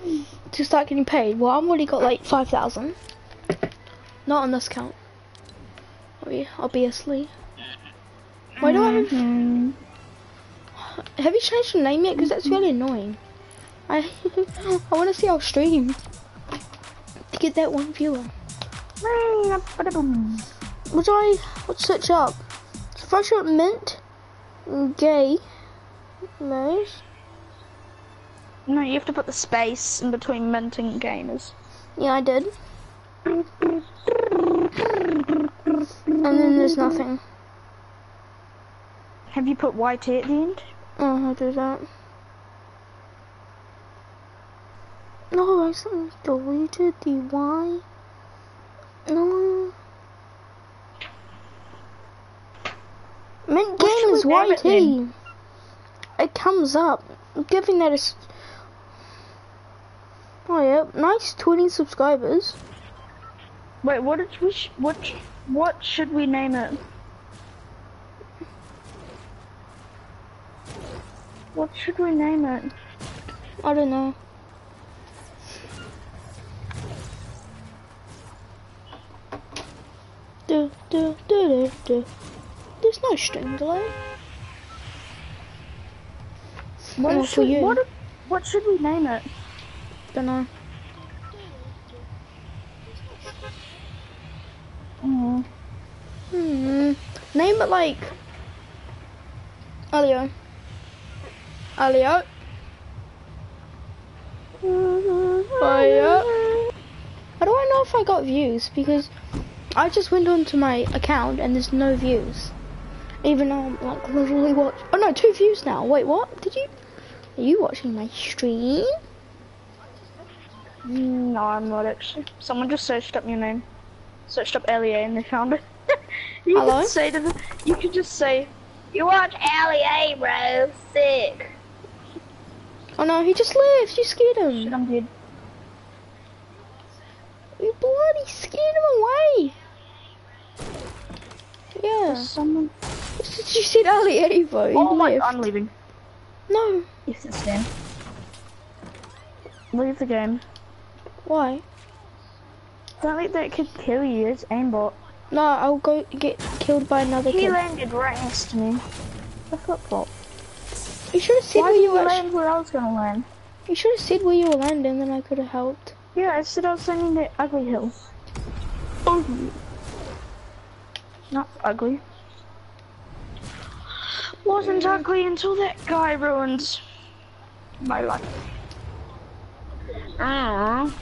to start getting paid. Well, I've already got like 5,000. Not on this count. Obvi- Obviously. Why do I have... Mm, have you changed your name yet? Because that's really annoying. I I want to see our stream to get that one viewer. What do I let's switch up? So first up mint, gay, nice. No, you have to put the space in between mint and gamers. Yeah, I did. And then there's nothing. Have you put YT at the end? Oh, I'll do that. No, I accidentally deleted the Y. No. Mint game is name it YT. It comes up. Giving that a. Oh yeah, nice 20 subscribers. Wait, what did we? Sh what? sh- What should we name it? What should we name it? I don't know. Do, do, do, do. There's no string delay. What should, you. What, what should we name it? Don't know. Mm. Hmm. Name it like. Alio. Alio. Do I know if I got views? Because I just went onto my account and there's no views. Even though I'm like literally watch. Oh no, two views now. Wait, what? Did you? Are you watching my stream? No, I'm not actually. Someone just searched up your name. Searched up LEA and they found it. you Hello? could say to them, you could just say, you watch LEA, bro. Sick. Oh no, he just left. You scared him. Shit. I'm dead. You bloody scared him away. Yeah. Someone. You said Ali. You Oh my, left. I'm leaving. No. Yes, it's Dan. Leave the game. Why? Don't let that kid kill you. It's aimbot. No, I'll go get killed by another He kid. landed right next to me. The flip flop. You should have said Why where you were. land where I was gonna land? You should have said where you were landing, then I could have helped. Yeah, I said I was landing the ugly hill. Oh. Not ugly. Wasn't ugly until that guy ruined my life. Ah.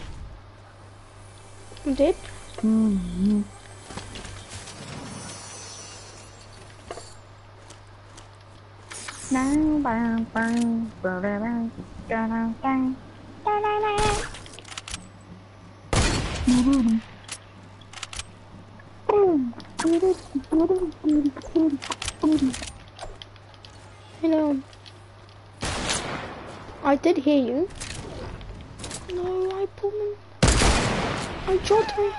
I'm dead. Mm-hmm. Hello. I did hear you. No, I pulled him. I dropped him.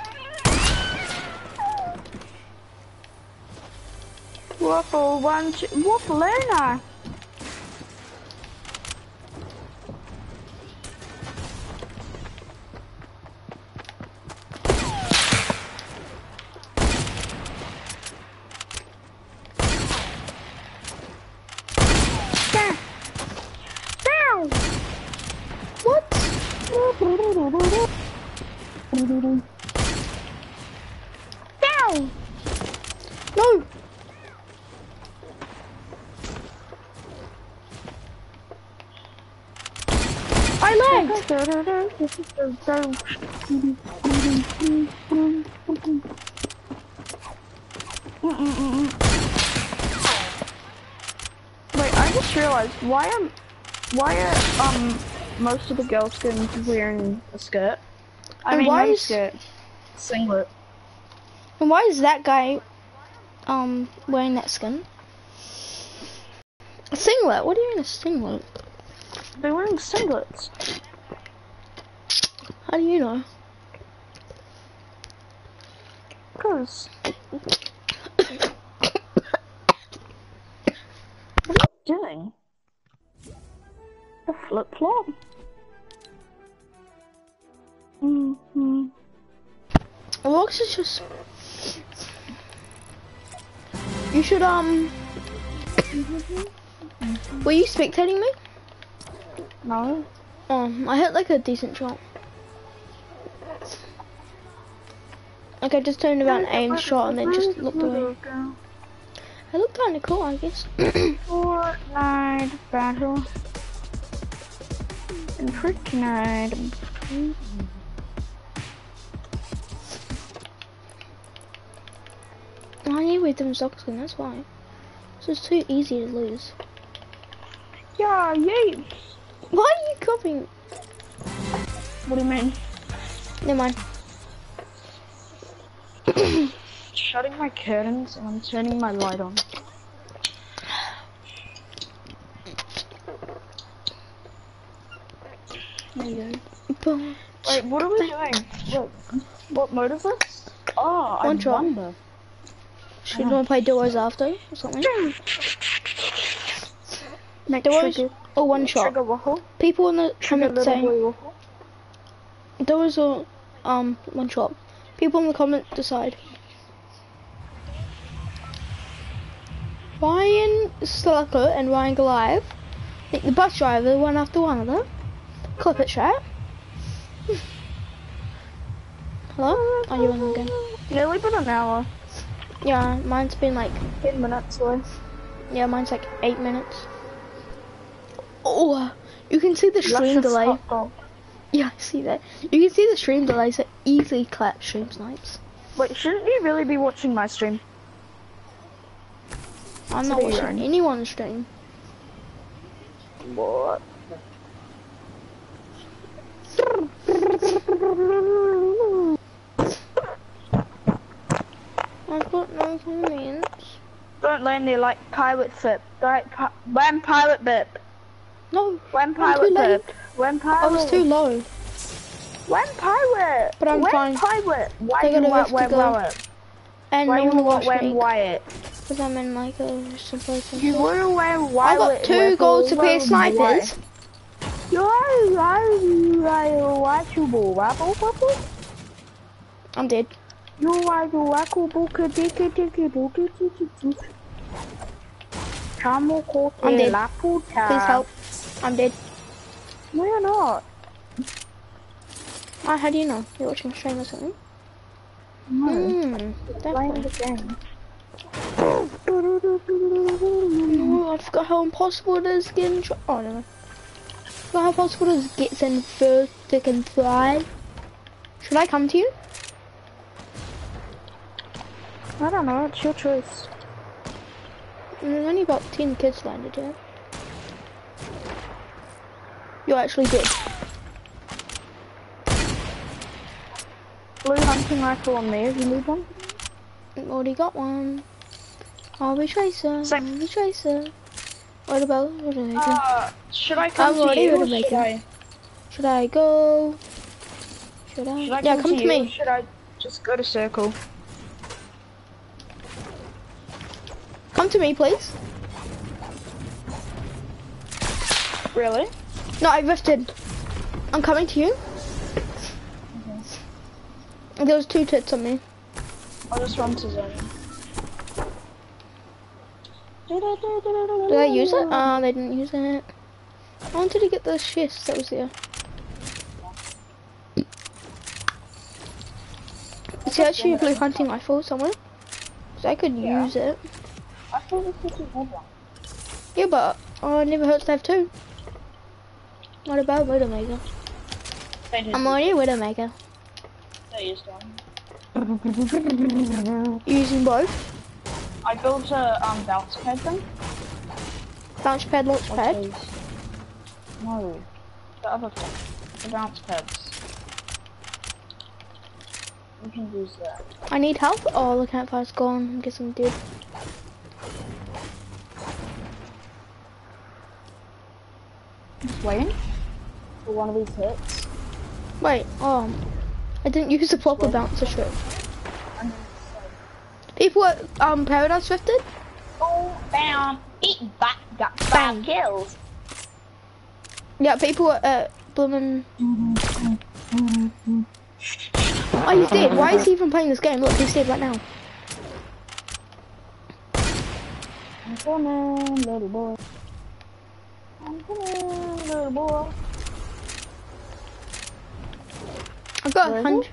Waffle one waffle Luna. Wait, I just realized why am why are um most of the girls skins wearing a skirt? I And mean, why no is- skirt, singlet. And why is that guy um wearing that skin? A singlet? What do you mean a singlet? They're wearing singlets. How do you know? Cause. what are you doing? The flip flop. Mm-hmm. Looks is just. You should um. Were you spectating me? No. Um, I hit like a decent shot. Like I just turned around, aimed, shot, and then just looked away. It looked kinda cool, I guess. Fortnite battle. And Fortnite. I need with them socks, and that's why. So it's too easy to lose. Yeah, yay. Why are you copying? What do you mean? Never mind. Shutting my curtains and I'm turning my light on. There you go. Boom. Wait, what are we doing? What, what mode is this? Oh, I One shot. wonder. Should we want to play duos after or something? Make Duos trigger, or one shot? trigger waffle. People in the Trigger saying waffle. duos or um one shot. People in the comments decide. Ryan Slucker and Ryan Goliath think the bus driver one after one of them. Clip it, chat. Hello? Oh, Are you on again? Nearly been an hour. Yeah, mine's been like Ten minutes away. yeah, mine's like eight minutes. Oh, you can see the stream delay. Yeah, I see that. You can see the stream delay, so easily clap stream snipes. Wait, shouldn't you really be watching my stream? I'm So not watching on. anyone's stream. What? I've got no comments. Don't land there like pirate flip. Like pi- pirate bip. No, When I'm pirate too late. When pirate. I was too low. When pirate. But I'm when fine. pirate. Why They you want when to. Wyatt? And Why no you one want watched when me. Wyatt? Because I'm in like a someplace. You were when I Wyatt. got two gold to pair snipers. You are, you are, you are, what you bo, wabble, wabble? I'm dead. You are, boka, dicka, dicka, boka, dicka, dicka. Chamo, kote, I'm dead. Please help. I'm dead. No, you're not. Ah, how do you know? You're watching a stream or something? No. Hmm. Playing the game. No, I forgot how impossible it is getting. Tr- oh no. I forgot how impossible it is gets in first, second, third. Should I come to you? I don't know, it's your choice. There's only about 10 kids landed here. You're actually dead. Blue hunting rifle on me, if you need one. Already got one. I'll be Tracer. Same. I'll be Tracer. What about, I? Uh, should I come I'm to you or should. I, Should I go? Should I? should I yeah, come, come to, to, me. should I just go to circle? Come to me, please. Really? No, I rifted. I'm coming to you. There was two tits on me. I'll just run to zone. Did I use it? Uh, they didn't use it. I wanted to get the chest that was there. Is there actually a blue hunting rifle somewhere? I could Yeah. use it. I thought this was a good one. Yeah, but oh, it never hurts to have two. What about Widowmaker? I'm already a Widowmaker. They used one. Using both. I built a um bounce pad thing. Bounce pad, launch pad. No, the other thing, the bounce pads. You can use that. I need help. Oh, the campfire's gone. I'm dead. Just waiting for one of these hits. Wait, um, I didn't use the proper bouncer then People at um Paradise Rifted. oh, bam, eat back, got five kills. Yeah, people at uh, Bloomin'. Oh, he's dead. Why is he even playing this game? Look, he's dead right now. I'm coming, little boy. I'm coming, little boy. I got Where a is it?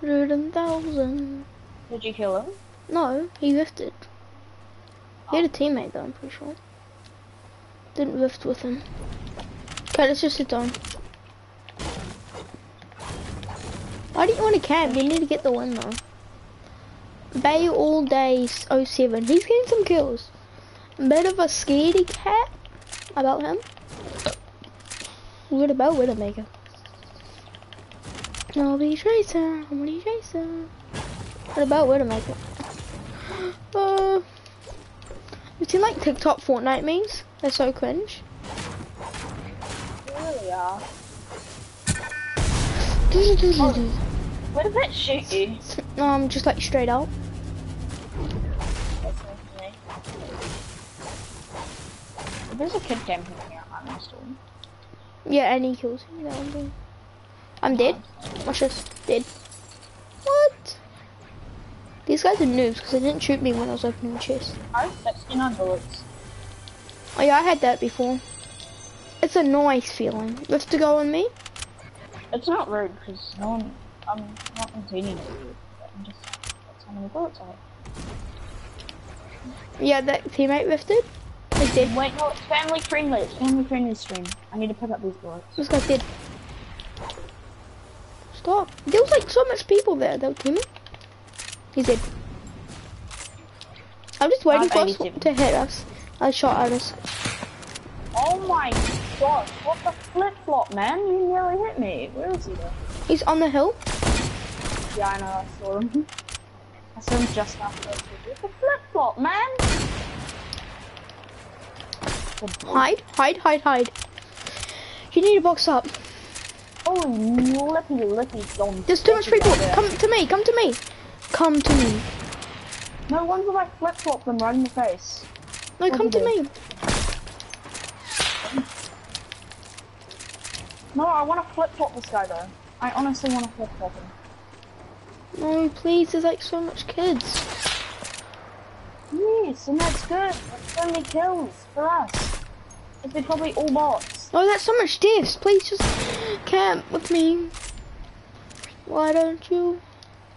hundred and thousand. Did you kill him? No, he lifted. He had a ah. teammate though, I'm pretty sure. Didn't lift with him. Okay, let's just sit down. Why do you want to camp? You need to get the win though. Bay all day s- 07. He's getting some kills. Bit of a scaredy cat about him. Uh. What about Widowmaker? Nobody Tracer, nobody Tracer. What about Widowmaker? Uh, you seen like TikTok Fortnite memes? They're so cringe. Really are. um, Where did that shoot you? Um, just like straight out. There's a kid camping here. I'm installing. Yeah, and he kills me. That one thing. I'm dead. Watch this. Dead. What? These guys are noobs because they didn't shoot me when I was opening the chest. Oh, 69 bullets. Oh yeah, I had that before. It's a nice feeling. You have to go on me? It's not rude because no one. I'm not intending rude. I'm just. That's how many bullets I have. Yeah, that teammate lifted. He's dead. Wait, no, it's family friendly. It's family friendly stream. I need to pick up these bullets. This guy's dead. Stop. There was like so much people there. Were teaming. He's dead. I'm just waiting for us to hit us. I shot at us. Oh my god, what the flip flop, man? You nearly hit me. Where is he though? He's on the hill. Yeah, I know, I saw him. I saw him just after It's a flip flop, man! Hide, hide, hide, hide. You need to box up. Oh, lippy, lippy. There's too much people. Come to me, come to me. Come to me. No wonder I flip flop them right in the face. No, What come to do? me. No, I want to flip flop this guy though. I honestly want to flip flop him. No, please, there's like so much kids. Yes, and that's good. That's so many kills for us. If they're probably all bots. Oh, that's so much deaths. Please just camp with me. Why don't you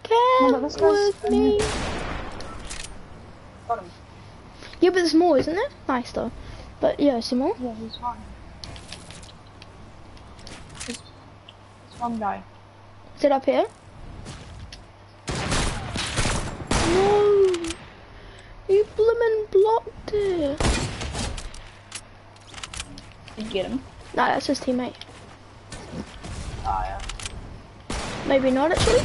camp this guy's- with me? Got him. Yeah, but there's more, isn't there? Nice though. But yeah, some more. Yeah, he's fine. There's, there's one guy. Is it up here? No! You bloomin' blocked it. Did you get him? No, that's his teammate. Oh yeah. Maybe not actually.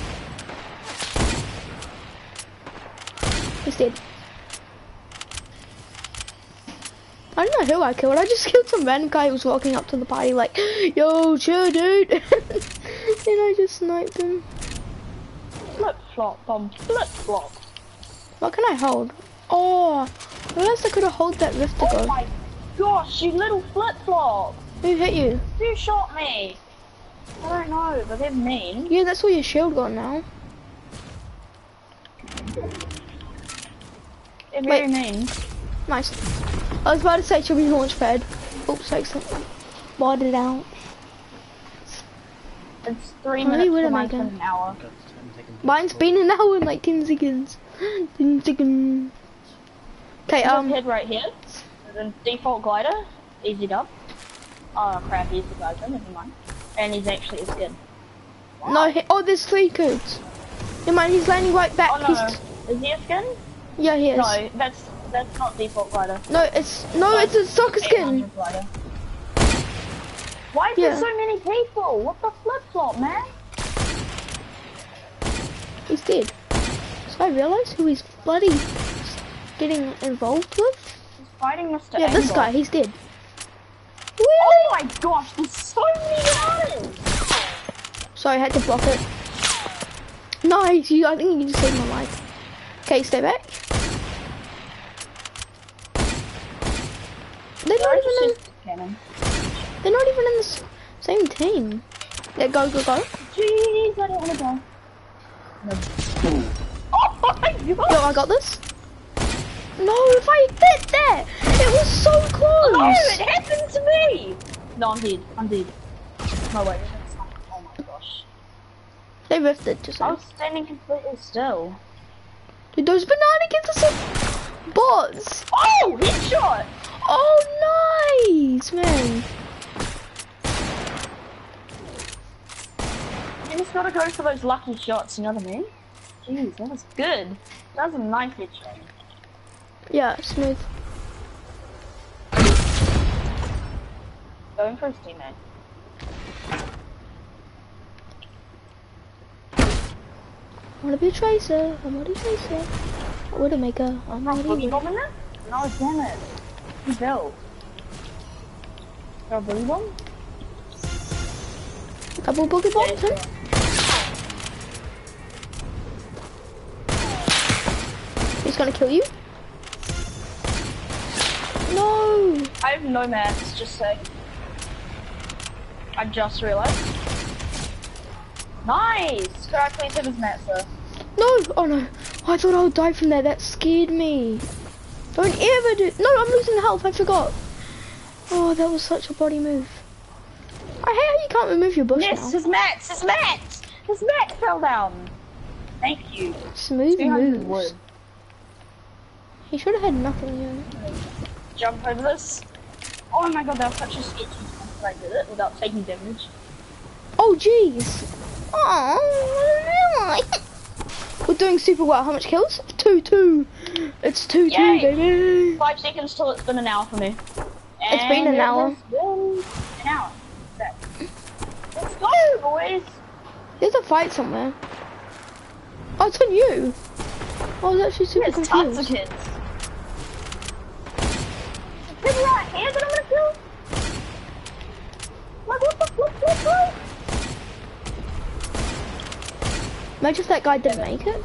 He's dead. I don't know who I killed. I just killed some random guy who was walking up to the party like, yo, chill, dude. and I just sniped him. Flip flop, bomb. Flip flop. What can I hold? Oh, I realized I could have hold that lift to Oh go. Gosh, you little flip flop. Who hit you? Who shot me? I don't know, but they're mean. Yeah, that's where your shield gone now. They're very Wait. mean. Nice. I was about to say, should we launch pad? Oops, accidentally. Bought it out. It's three How minutes many would for I make been an hour. Mine's been an hour and like 10 seconds. 10 seconds. Okay, um, head right here. The default glider, easy dub. Oh crap, he's the glider, never mind. And he's actually a skin. no, he, oh, there's three codes. Never mind, he's landing right back. Oh no, is he a skin? yeah, he is. No, that's that's not default glider. No, it's, no, it's a soccer skin. glider. Why is Yeah. there so many people? What the flip flop, man? He's dead. So I realize who he's bloody getting involved with. Fighting Mr. Yeah, this guy, he's dead. Oh my gosh, there's so many guys! Sorry, I had to block it. Nice, you, I think you just saved my life. Okay, stay back. They're not even in, Cannon. they're not even in the same team. Yeah, go, go, go. Jeez, I don't want to go. Oh my Yo! I got this. No, if I hit that, it was so close. No, it happened to me! No, I'm dead. I'm dead. No, way. Oh my gosh. They rifted just I was standing completely still. Dude, those banana kids are some bots. Oh, headshot! Oh, nice, man. You just gotta go for those lucky shots, you know what I mean? Jeez, that was good. That was a nice headshot. Yeah, smooth. Going for his teammate. I wanna be a tracer. I wanna be a tracer. I wanna make a. I'm ready. boogie bomb in there? No, damn it. He built. Got a boogie bomb? Couple boogie bombs, huh? He's gonna kill you. I have no mats, just saying. I just realized. Nice! Could I please have his mats though? No. Oh no. I thought I would die from there, That scared me. Don't ever do. No, I'm losing health. I forgot. Oh, that was such a body move. I hate how you can't remove your bush Yes, now. his mats! His mats! His mats fell down! Thank you. Smooth 200 moves. wood. He should have had nothing. Yeah. Jump over this. Oh my god, that was such a sketchy jump I did it without taking damage. Oh, jeez. Oh, We're doing super well. How much kills? Two, two. It's two, two, baby. Five seconds till it's been an hour for me. It's been an hour. been an hour. Let's go, boys! There's a fight somewhere. Oh, it's on you. Oh, I was actually super There's tons confused. of kids. Right here that I'm gonna kill? Like, what the? Imagine if that guy didn't make it.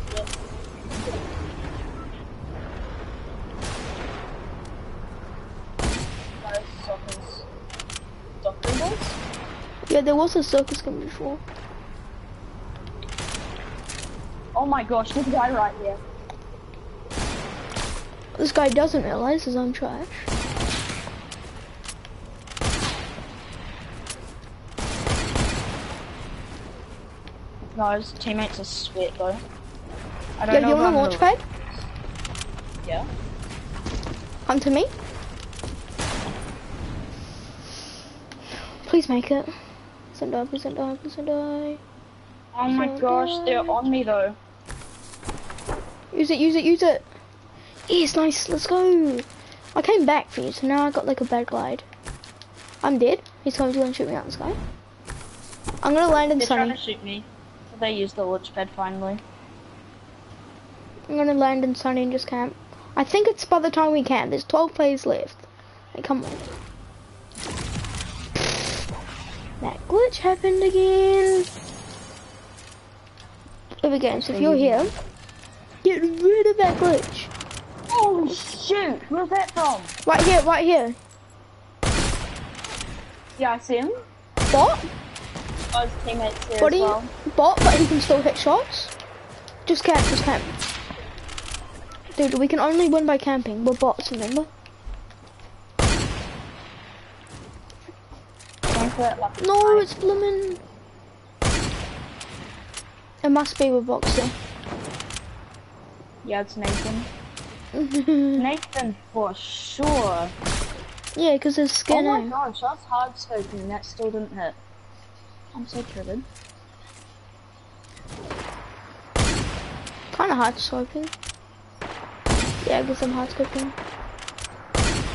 No, suckers. Doctor boys? Yeah, there was a circus game before. Oh my gosh, this guy right here. This guy doesn't realize his own trash. No, his teammates are sweat though. I don't Yeah, know you want a launch pad? Yeah. Come to me. Please make it. Please don't die, please don't die, please don't die. Oh my gosh, they're on me though. Use it, use it, use it. Yes, nice, let's go. I came back for you, so now I got like a bad glide. I'm dead. He's coming to and shoot me out in the sky. I'm gonna land in They're trying to shoot me. So they used the launch pad finally. I'm gonna land in sunny and just camp. I think it's by the time we camp. There's 12 players left. Like, come on. That glitch happened again. Over games, if you're here, get rid of that glitch. Oh shoot! Where's that from? Right here, right here. Yeah, I see him. Bot, Oh, his teammates here body, as well. bot, but he can still hit shots. Just camp, just camp. Dude, we can only win by camping. We're bots, remember? For No, it's blooming. It must be with Boxer. Yeah, it's Nathan. Nathan for sure. Yeah, because his skin. oh my gosh, was hard scoping that still didn't hit. I'm so triggered. Kind of hard scoping. Yeah, because I'm hard scoping.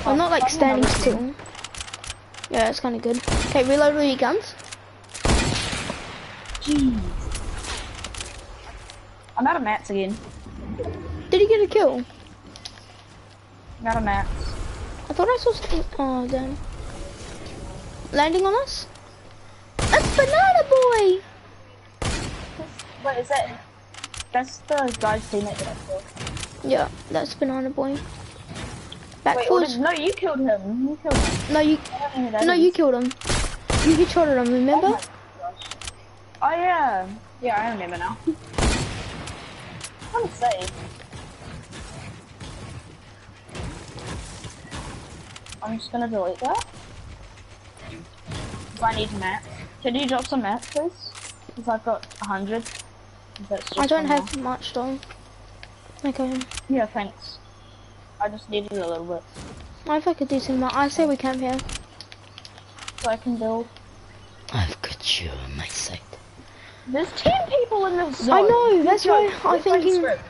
I'm not like standing still. Yeah, it's kind of good. Okay, reload all your guns. Jeez. I'm out of mats again. Did he get a kill? I'm out of mats. I thought I saw something. Oh, damn. Landing on us? Banana Boy! Wait, is that? That's the guy's teammate that I killed. Yeah, that's Banana Boy. Back Wait, what forwards. no, you killed him. You killed him. No, you. I don't know who that No, you killed him. You headshotted him, Oh remember? gosh. Oh yeah. Um, yeah, I remember now. I'm safe. I'm just gonna delete that. I need mats. Can you drop some mats, please? Because I've got a hundred. I don't have now. much though. Okay. Yeah, thanks. I just needed a little bit. I have like a decent amount. I say we camp here. So I can build. I've got you on my side. There's ten people in this zone. I know, that's Good why job. I'm Let's thinking- script.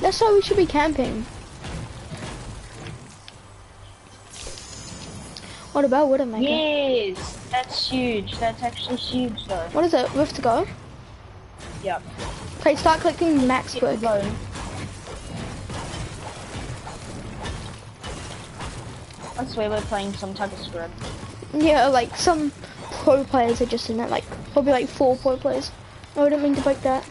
That's why we should be camping. What about Widowmaker? Yes, that's huge. That's actually huge though. What is it? We have to go? Yeah. Okay, start collecting max quick. I swear we're playing some type of script. Yeah, like some pro players are just in it, like probably like four pro players. No, I didn't mean to break that.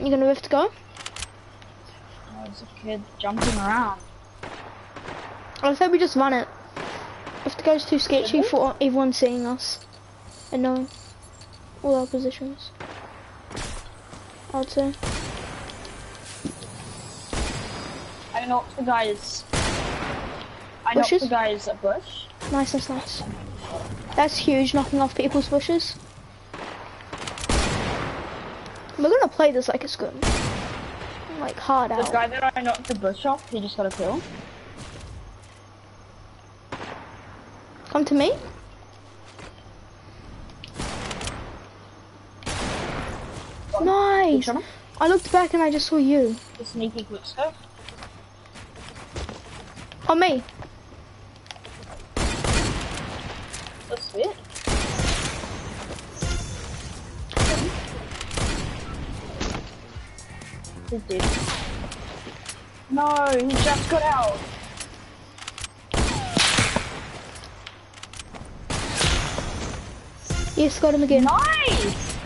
You gonna have to go? Oh, there's a kid jumping around. I said we just run it. If the go's too sketchy for everyone seeing us and knowing all our positions. I'd say. I knocked the guy's. I knocked the guy's bush. Nice, nice, nice. That's huge, knocking off people's bushes. We're gonna play this like it's good. Like hard The out. guy that I knocked the bush off, he just got a kill. Come to me. Nice. I looked back and I just saw you. The sneaky quick scope. On me. That's it. He's dead. No, he just got out. Yes, got him again. Nice!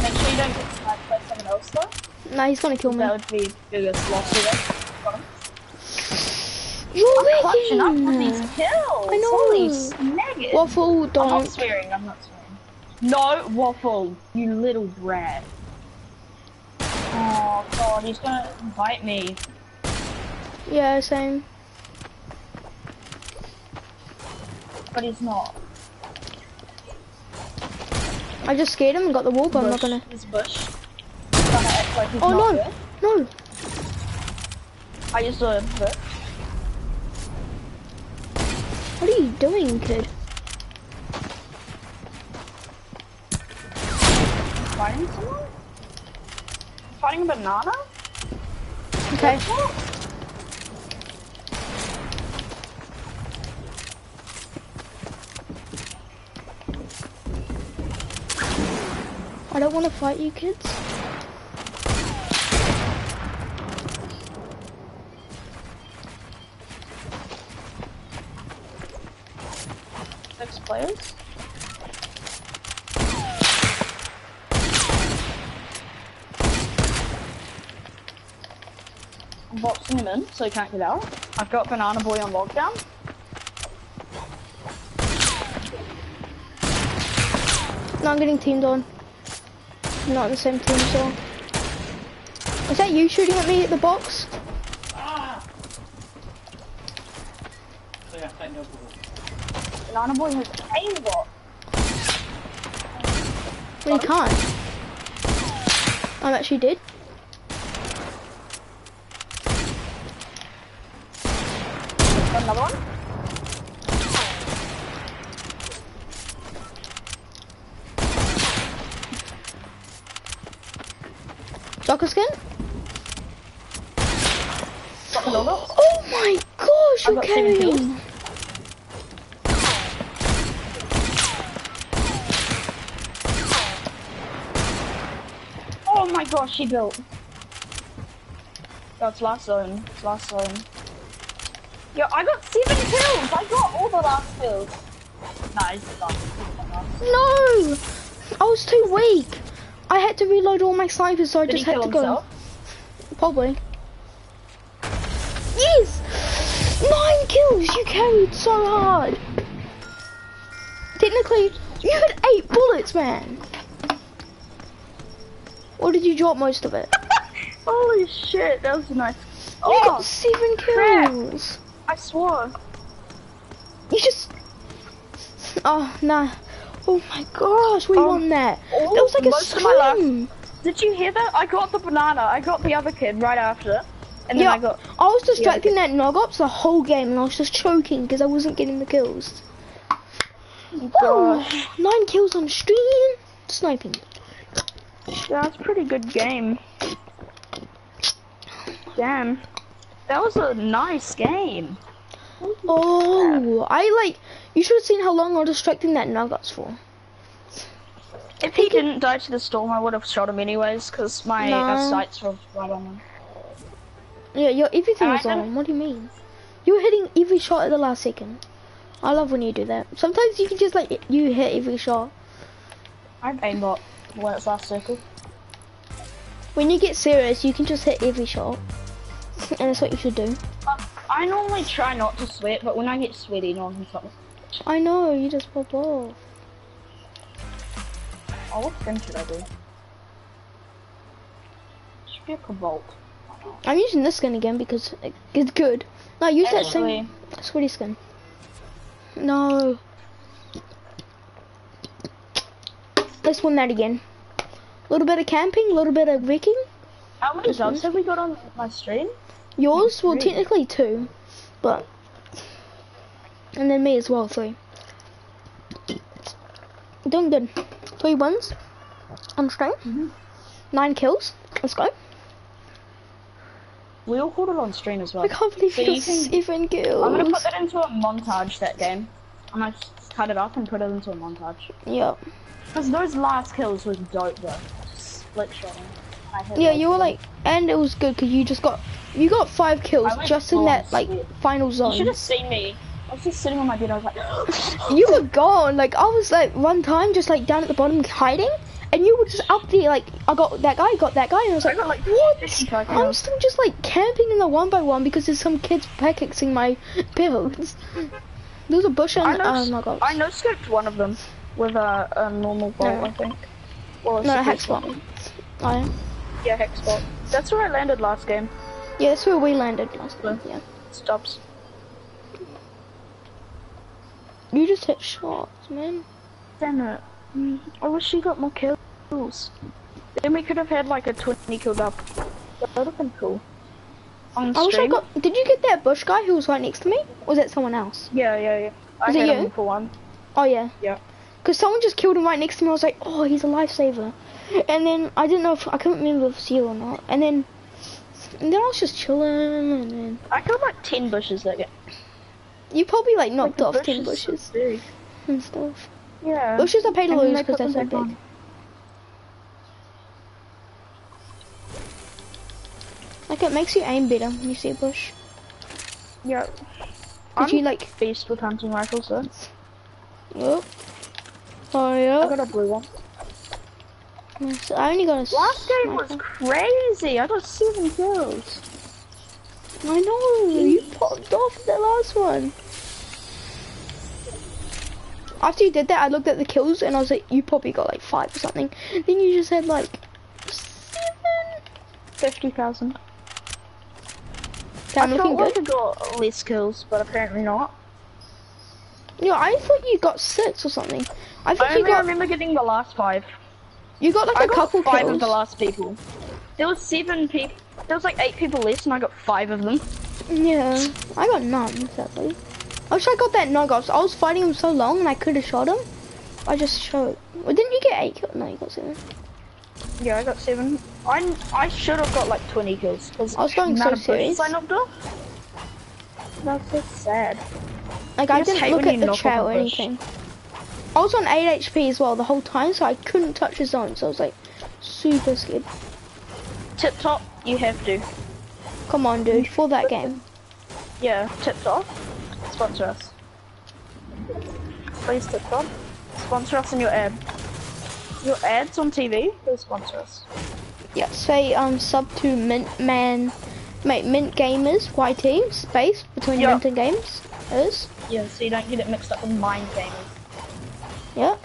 Make sure you don't get sniped by someone else though. Nah, he's gonna kill me. That would be biggest loss of it. You're Clutching up winning. these kills. I know. Holy. Waffle, I'm don't. swearing, I'm not swearing. No, Waffle, you little brat. Oh god, he's gonna bite me. Yeah, same. But he's not. I just scared him and got the wall, but I'm not gonna. He's bush. Like Oh no, no. I just saw him bush. What are you doing, kid? Fighting someone? Fighting a banana? Okay. I don't want to fight you, kids. Six players? I'm boxing him in so he can't get out. I've got Banana Boy on lockdown. No, I'm getting teamed on. Not the same team, so. Is that you shooting at me at the box? Banana Boy has aimbot. Well, you can't. I'm actually dead. Got another one. Soccer skin? Logo. Oh my gosh, I've you're got seven kills. carrying. Oh my gosh, he built. That's last zone. It's last zone. Yo, I got seven kills. I got all the last kills. Nice. No! I was too weak. I had to reload all my snipers, so I Did just had to go. himself? Probably. Yes! Nine kills! You carried so hard. Technically, you had eight bullets, man. Or did you drop most of it? Holy shit, that was nice. You Oh, got seven crap. kills. I swore. You just. Oh nah. Oh my gosh, we Um, won that. all- That was like a most of my life- scream. Did you hear that? I got the banana. I got the other kid right after. And then Yeah, I got. I was distracting that Nogops the whole game and I was just choking because I wasn't getting the kills. Gosh. Nine kills on stream. Sniping. That's a pretty good game. Damn. That was a nice game. Oh, I like. You should have seen how long I was distracting that Nuggets for. If he didn't die to the storm, I would have shot him anyways, because my uh, No. sights were right on him. Yeah, your everything was on. What do you mean? You were hitting every shot at the last second. I love when you do that. Sometimes you can just like you hit every shot. I have aimbot when it's last circle. When you get serious, you can just hit every shot, and that's what you should do. I normally try not to sweat, but when I get sweaty, no one can stop me. I know you just pop off. Oh, what skin should I do? Should be a cobalt. I'm using this skin again because it- it's good. No, use that same sweaty skin. No. Let's win that again. A little bit of camping, a little bit of wrecking. how many jobs have we got on my stream? Yours, well, technically two, but and then me as well, three. Doing good. Three wins on stream. Mhm. Nine kills. Let's go. We all caught it on stream as well. I can't believe So you got can- seven kills. I'm gonna put that into a montage that game. I'm gonna cut it up and put it into a montage. Yeah. Because those last kills was dope though. Split hit Yeah, you were like, and it was good because you just got, you got five kills just in that like final zone. You should have seen me. I was just sitting on my bed. I was like, You were gone. Like I was like one time just like down at the bottom hiding, and you were just up there. Like I got that guy, got that guy, and I was I like, got like what? I'm still just like camping in the one by one because there's some kids pickaxing my builds. There's a bush and oh my god. I no scoped one of them with a, a normal bolt, No. I think. Well, No, a hex bomb. Oh yeah. Hex bolt. That's where I landed last game. Yeah, that's where we landed last time. Yeah. Stops. You just hit shots, man. Damn it. I wish you got more kills. Then we could have had like a 20 kill up. That would have been cool. On I wish I got. Did you get that bush guy who was right next to me? Or was that someone else? Yeah, yeah, yeah. I it you? for one. Oh yeah. Yeah. Cause someone just killed him right next to me. I was like, oh, he's a lifesaver. And then I didn't know if I couldn't remember if it's you or not. And then, and then I was just chilling. And then I killed like 10 bushes that game. You probably like Like, knocked the off ten bushes big. and stuff. Yeah. Bushes are paid to lose because they're so big. on. Like it makes you aim better when you see a bush. Yeah. Did I'm you like? beast with hunting rifles though. Yep. Oh yeah. I got a blue one. Nice. I only got a. Last game was crazy. I got seven kills. I know. You mm. popped off the last one. After you did that, I looked at the kills and I was like, you probably got like five or something. Then you just had like seven. Fifty thousand. Damn, I looking felt good. I got less kills, but apparently not. Yeah, I thought you got six or something. I think you got remember getting the last five. you got like I a got couple five kills. of the last people. There were seven people. There was like eight people less, and I got five of them. Yeah, I got none, sadly. I wish I got that Nogos. I was fighting him so long and I could have shot him. I just showed. Well, didn't you get eight kills? No, you got seven. Yeah, I got seven. I I should have got like twenty kills because I was going so serious. I knocked off. That's so sad. Like, I I didn't look at the chat or anything. I was on 8 HP as well the whole time, so I couldn't touch the zone, so I was like super scared. Tip top, you have to. Come on, dude, for that game. Yeah, tip off. Sponsor us. Please tip top. Sponsor us in your ad. Your ads on TV. Please sponsor us. Yeah, say um sub to Mint Man, mate, Mint Gamers YT space between Yeah. Mint and Games is. Yeah, so you don't get it mixed up with mind gaming. Yeah.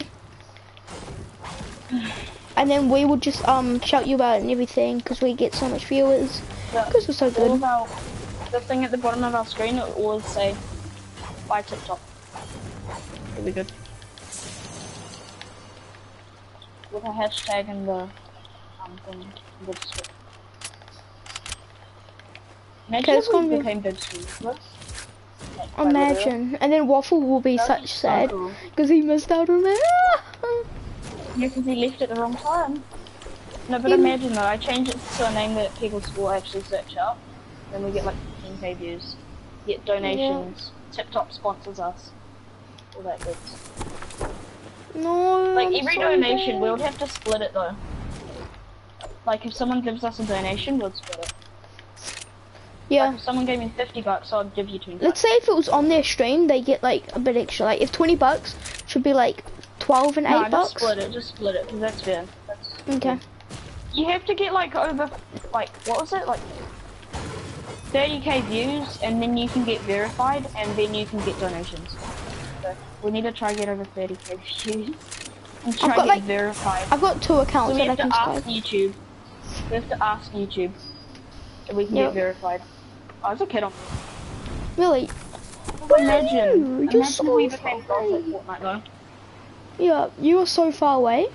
and then we would just um shout you out and everything because we get so much viewers because we're so good. our, the thing at the bottom of our screen it will always say, "Buy TikTok." Really good. With a hashtag in the um thing the description. Imagine Okay, if we gonna be- became big streamers. Like, by the. Imagine, and then Waffle will be That'd such so sad because he missed out on it. Yeah, because he left at the wrong time. No, but imagine though, I change it to a name that people will actually search up. Then we get like 10k views. Get donations. Tip Top sponsors us. All that good. no. Like I'm every so donation, bad. we would have to split it though. Like if someone gives us a donation, we'll split it. Yeah. Like if someone gave me 50 bucks, I'd give you 20 Let's say if it was on their stream, they get like a bit extra. Like if 20 bucks should be like 12 and 8 No, just bucks. split it, just split it, because that's fair. That's Okay. You have to get like over, like, what was it? Like 30k views, and then you can get verified, and then you can get donations. So we need to try to get over 30k views. And try got, get like- verified. I've got two So accounts we that I have can to ask subscribe. YouTube. We have to ask YouTube oh, if we can Yep. get verified. I was a kid on Really? Imagine, you? You're imagine so we became at. Fortnite though. Yeah, you are so far away.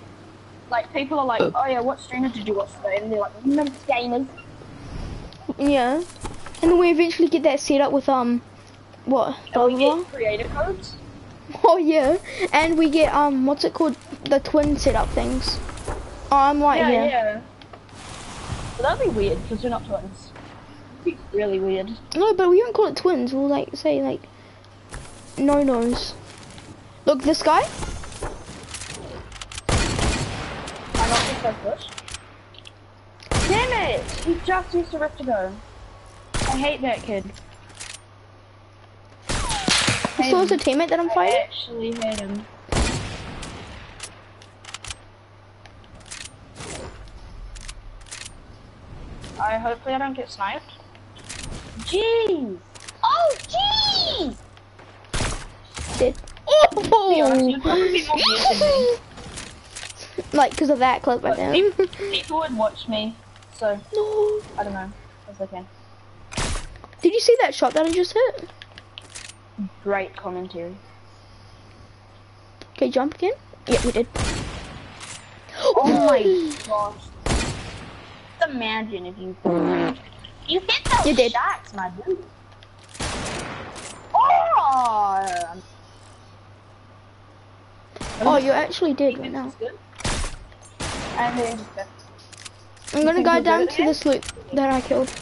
Like people are like, oh yeah, what streamer did you watch today? And they're like, Mint Gamers. Yeah. And then we eventually get that set up with um what? And we get creator codes. Oh yeah. And we get um what's it called? The twin setup things. Oh, I'm right yeah, here. yeah. But that'd be weird because we're not twins. It'd be really weird. No, but we don't call it twins. We'll like say like no nos. Look, this guy. I not just so push. Damn it! He just used to rip to go. I hate that kid. Hate So it's a teammate that I'm I fighting. actually hate him. I hopefully I don't get sniped. Jeez! Oh, jeez! Did. To be honest, you'd Oh. probably be more views than me. like because of that clip right there. people, people would watch me, so no. I don't know. It's okay. Did you see that shot that I just hit? Great commentary. Okay, jump again. Yep, we did. Oh my gosh. Just imagine if you you hit those You did. shots, my dude. Oh, Oh, you actually did right now. Good. And then just go. I'm gonna go down to this loot that I killed.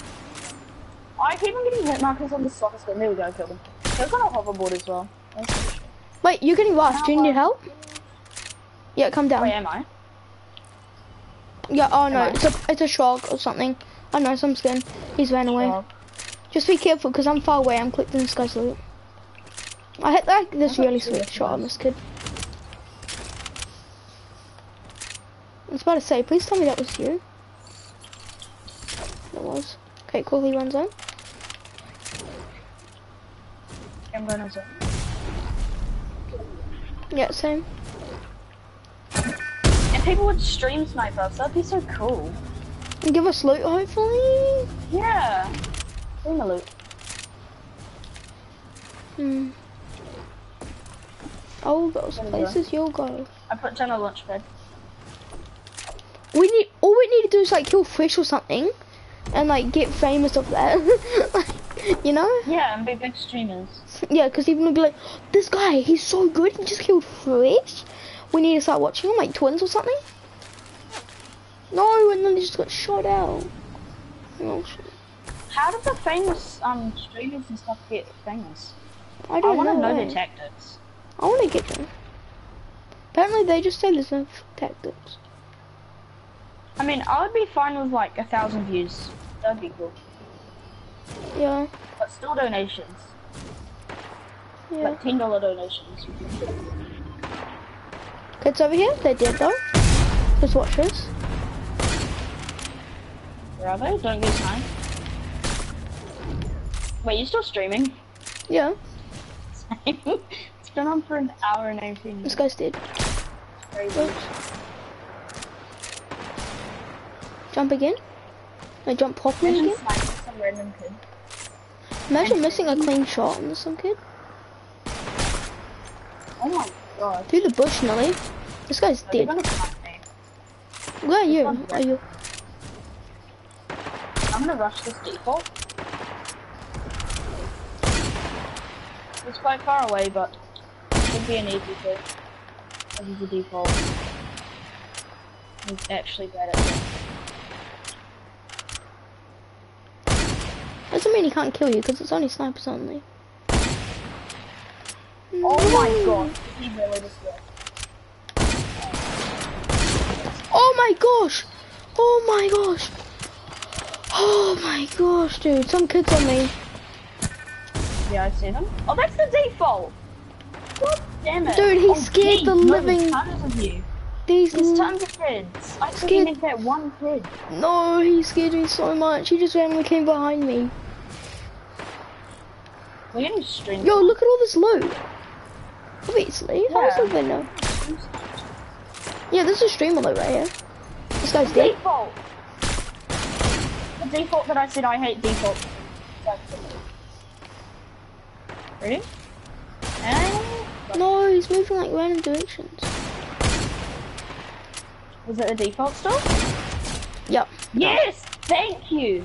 I keep on getting hit markers on the soccer screen. There we go, killed him. They've got a hoverboard as well. Wait, you're getting lost. Do you need help? Yeah, come down. Wait, am I? Yeah. Oh no, it's a it's a shark or something. I know some skin. He's ran away. Oh, Just be careful, cause I'm far away. I'm collecting this guy's loot. I hit like this really sweet shot on this kid. I was about to say, please tell me that was you. It was. Okay, cool. He runs on. I'm going to zone. Yeah, same. And people would stream snipe us. That'd be so cool. And give us loot, hopefully. Yeah. Stream a loot. Hmm. Oh, those There we go. places you'll go. I put down a launch pad. We need all we need to do is like kill fish or something, and like get famous of that. like, you know? Yeah, and be big streamers. Yeah, because even will be like, this guy, he's so good. He just killed fish. We need to start watching him, like twins or something. No, and then he just got shot out. Oh. How did the famous um streamers and stuff get famous? I I don't want to know. know their tactics. I want to get them. Apparently, they just say there's no tactics. I mean, I would be fine with like a thousand views. That'd be cool. Yeah, But still donations. yeah. Like ten dollar donations. Kids over here, they're dead though. Just watch this. Where are they? Don't get time. Wait, you still streaming? Yeah, Same. it's been on for an hour and eighteen this guy's dead. Crazy. Oh. Jump again. I jump properly Imagine again. some random kid. Imagine missing a clean shot on some kid. Oh my god. Through the bush, Nelly. This guy's oh, Are dead. gonna snipe me? Where are you? Are you? I'm gonna rush this default. It's quite far away, but it should be an easy kill. This is the default. He's actually bad at it. Doesn't mean he can't kill you because it's only snipers only. Oh my god, he really just. Oh my gosh! Oh my gosh! Oh my gosh, dude! Some kids on me. Yeah, I see them. Oh, that's the default! God damn it. Dude, he oh, scared geez, the no, living- There's tons of you. These. There's tons of kids. I Scared- that one kid. No, he scared me so much. He just randomly came behind me. We're. Yo, look at all this loot. Obviously, Yeah. the winner? Yeah, this is a streamer loot right here. This guy's dead. Default! The default that I said I hate default. Ready? And... No, he's moving like random directions. Was it the default still? Yep. Yes! Thank you!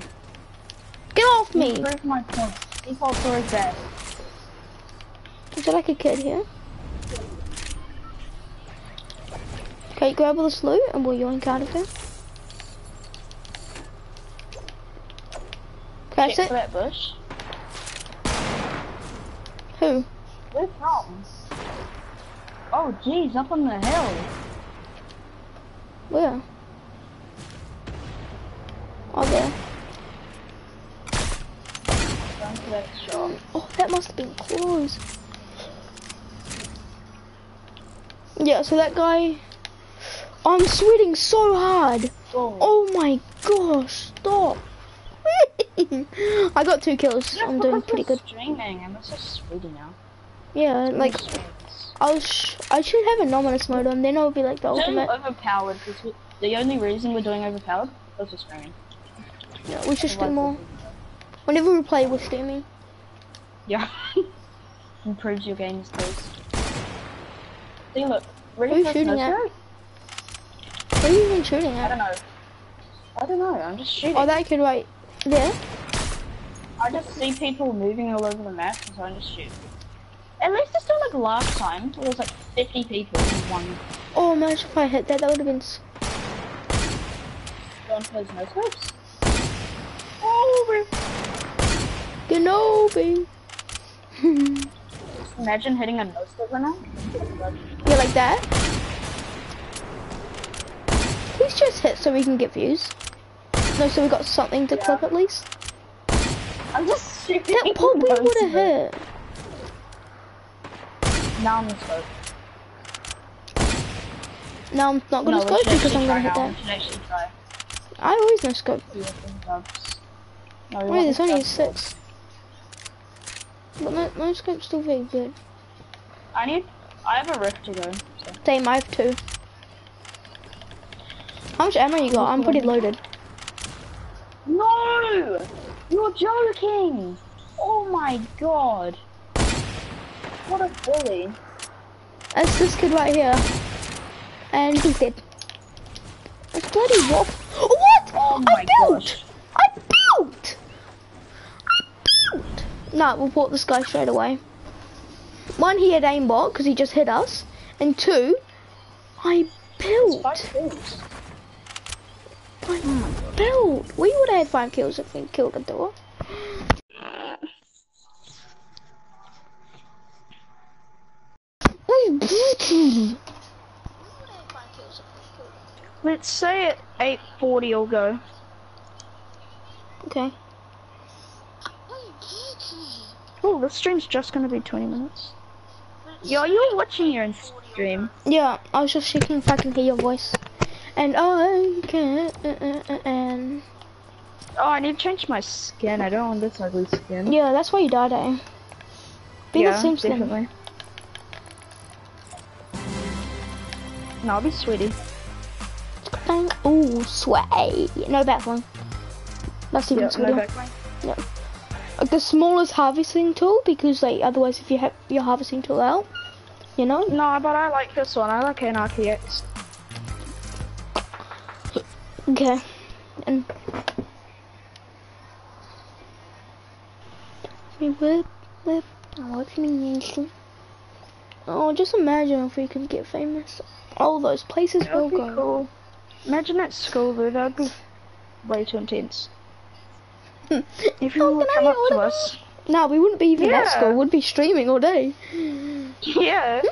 Get off me! Prove my point. Default's always bad. Is there like a kid here? Okay, grab all this loot and we'll yoink out of here. That's it. that bush. Who? Where from? Oh jeez, up on the hill. Where? Oh, there. Oh, that must have been close. Yeah, so that guy... I'm sweating so hard. Oh. Oh my gosh, stop. I got two kills. Yeah, I'm doing pretty good. Streaming and this is sweetie now. Yeah, like I was, sh I should have anonymous mode on. Then I'll be like the Doing ultimate. overpowered because the only reason we're doing overpowered is for streaming. Yeah, we should stream more. Whenever we play, we're streaming. Yeah. Improves your game skills. See, look. Who are you shooting at? What are you even shooting at? I don't know. I don't know. I'm just shooting. Oh, that could wait. there. I just see people moving all over the map, so I just shoot. At least it's not like last time. There was like 50 people in one. Oh, imagine if I hit that. That would have been. for those no scopes. Oh, Genobi. Just imagine hitting a nose right now. yeah, like that. Please just hit so we can get views. No, so we got something to clip at least. I'm just shooting. That probably no would have hit. Now I'm scope. Now I'm not gonna no, scope because I'm gonna hit now. that. We should actually try. I always no scope. See if it does. No, Wait, there's only six. But no, no scope's still very good. I need. I have a rift to go. So. Same, I have two. How much ammo you got? I'm pretty loaded. No! You're joking! Oh my god! What a bully! That's this kid right here. And he's dead. It's bloody wolf. What? Oh I built! gosh. I built! I we'll port this guy straight away. One, he had aimbot because he just hit us. And two, I built. Five kills. I built. We would have had five kills if we killed a door. Let's say at 8.40 you'll go. Okay. Oh, the stream's just gonna be 20 minutes. Yo, you're watching your stream. Yeah, I was just checking if I can hear your voice. And I can and Oh, I need to change my skin. I don't want this ugly skin. yeah, that's why you died, eh? Be yeah, the same skin. definitely. No, I'll be sweetie. Dang. Ooh, sway. No backline. That's even Yeah, sweeter. no backline. Like the smallest harvesting tool because like otherwise if you have your harvesting tool out, you know. No, but I like this one. I like Anarchy Axe. Okay. And we whip whip watching Oh, just imagine if we could get famous. All those places be go. cool. Imagine at school though, that would be way too intense. If you Oh, would I come up to us. No, we wouldn't be even at school. We'd be streaming all day. Yeah.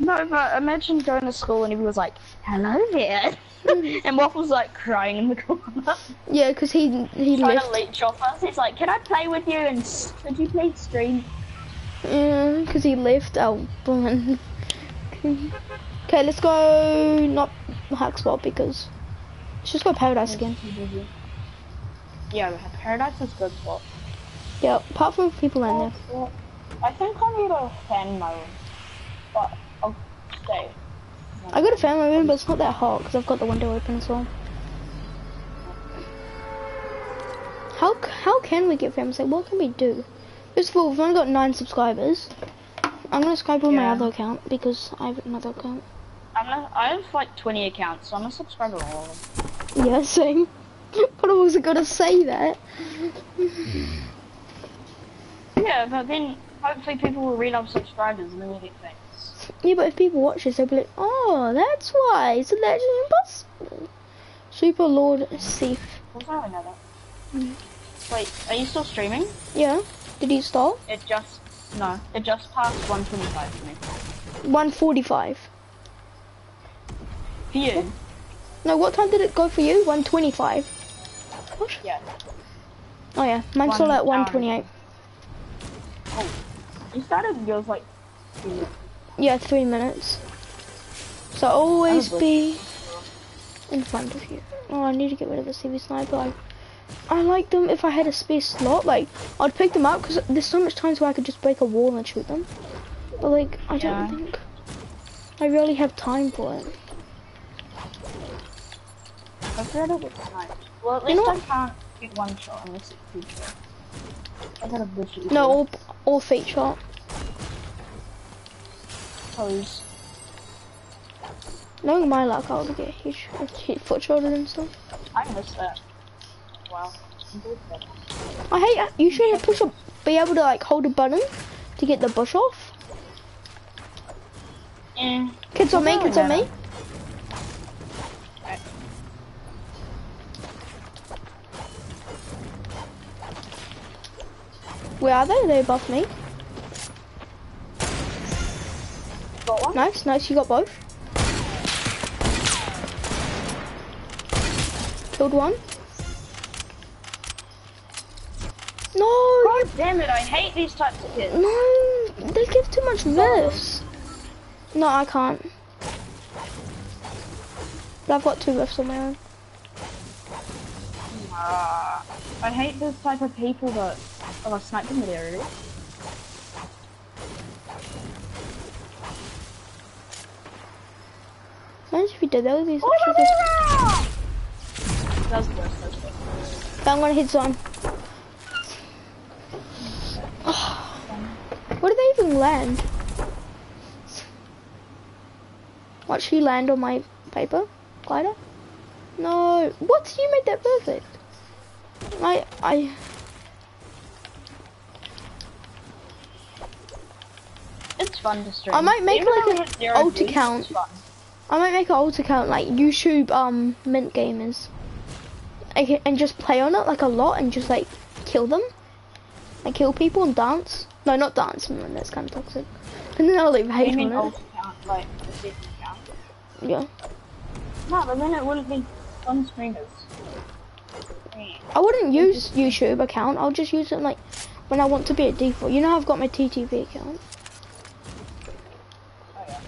No, but imagine going to school and everyone's like, hello there. and Waffle's like crying in the corner. yeah, because he he Trying left. to leech off us. He's like, can I play with you and could you please stream? Yeah, because he left our bun. Okay, let's go not hack spot because let's just go paradise again. Yeah, Paradise is good spot. Yeah, apart from people in there. I think I need a fan mode, but I'll stay. I got a family room, but it's not that hot because I've got the window open as well. How how can we get famous? Like, what can we do? First of all, we've only got nine subscribers. I'm gonna subscribe on my other account because I have another account. I'm gonna, have like 20 accounts, so I'm gonna subscribe to all of them. Yeah, same. But I wasn't gonna say that. Yeah, but then hopefully people will read our subscribers and then we'll get famous. Yeah, but if people watch this, they'll be like, oh, that's why it's a legend impossible. Super Lord Thief. Also, I know that. Wait, are you still streaming? Yeah. Did you stop? It just, no, it just passed 125 for me. 145. For you? No, what time did it go for you? 125. What? Yeah. Oh yeah, mine's still at hour. 128. You started yours like, two minutes. Yeah, three minutes. So always Oh, be in front of you. Oh, I need to get rid of the CV sniper. I, I like them if I had a spare slot. Like, I'd pick them up because there's so much times where I could just break a wall and shoot them. But like, I Yeah. don't think I really have time for it. I've read it with time. Well, at You least know I can't get one shot unless it's two shot. I got a visual. No, all, all feet shot. pose. Knowing my luck, I would get huge, huge foot shotted and stuff. I missed that. Wow. I'm good at that. I hate you should push a, be able to like hold a button to get the bush off. Eh. Kids on me, Doesn't kids on really me. Where are they? Are they above me? Got one? Nice, nice, you got both. Killed one. No, God damn it, I hate these types of kids. no, they give too much lifts. No, I can't. But I've got two lifts on my own. Uh, I hate this type of people that... Oh, oh, I sniped him there already. Imagine if did that with these Oh, extra no, lifts. no, no! That was the best, that was the best. But I'm gonna hit zone. Where did they even land? Watch you land on my paper glider. No, what? You made that perfect. I, I. It's fun to stream. I might make Even like though a we have zero alt views, account. I might make an alt account like YouTube um Mint Gamers. I can, and just play on it like a lot and just like kill them. And kill people and dance. No, not dance, man, that's kind of toxic. And then I'll leave I hate mean on it. account, like, account. Yeah. No, but then it wouldn't be fun streamers. I wouldn't use YouTube account. I'll just use it like when I want to be a default. You know I've got my TTV account. Oh, yeah.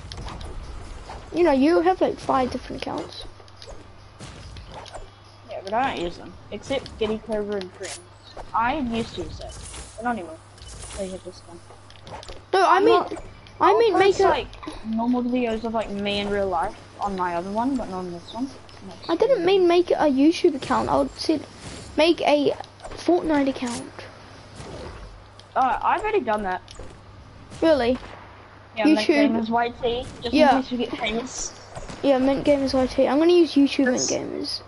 You know, you have like five different accounts. Yeah, but I don't use them. Except Giddy Clover and Friends. I used to use that. But anymore. They have this one. No, I I'm mean, not- I mean, make a. like normal videos of like me in real life on my other one, but not on this one. I didn't mean make a YouTube account. I would say make a Fortnite account. Uh, I've already done that. Really? Yeah, YouTube- YouTube. Gamers YT, just Yeah. in case we get famous. Yeah, Mint Gamers YT. I'm gonna use YouTube Mint Gamers.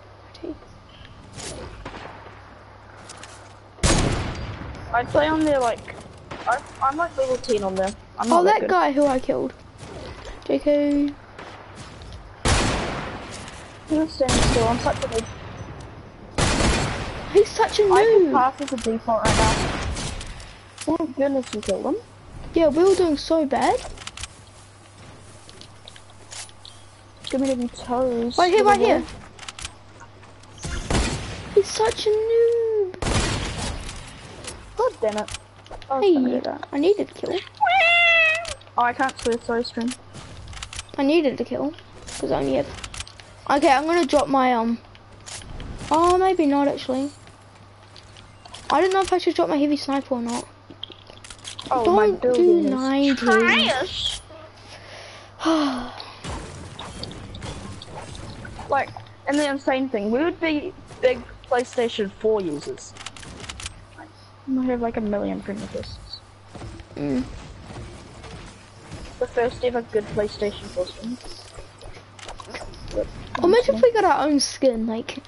I play on there like, I, I'm like level 10 on there. I'm Oh, that good. guy who I killed. JK. He was standing still. I'm such a big. He's such a I can noob. pass as a default right now. Oh, Thank goodness you killed him. Yeah, we were doing so bad. Give me them toes. Right here, right here. He's such a noob. God damn it. I Hey. I needed a kill. Oh, I can't swear, sorry, stream. I needed a kill. Because I only have... Okay, I'm gonna drop my, um... Oh, maybe not, actually. I don't know if I should drop my heavy sniper or not. Oh, Don't do building is trash. Like, and the insane thing, we would be big PlayStation 4 users. We have like a million requests. mm. The first ever good PlayStation 4 stream. Imagine if we got our own skin, like...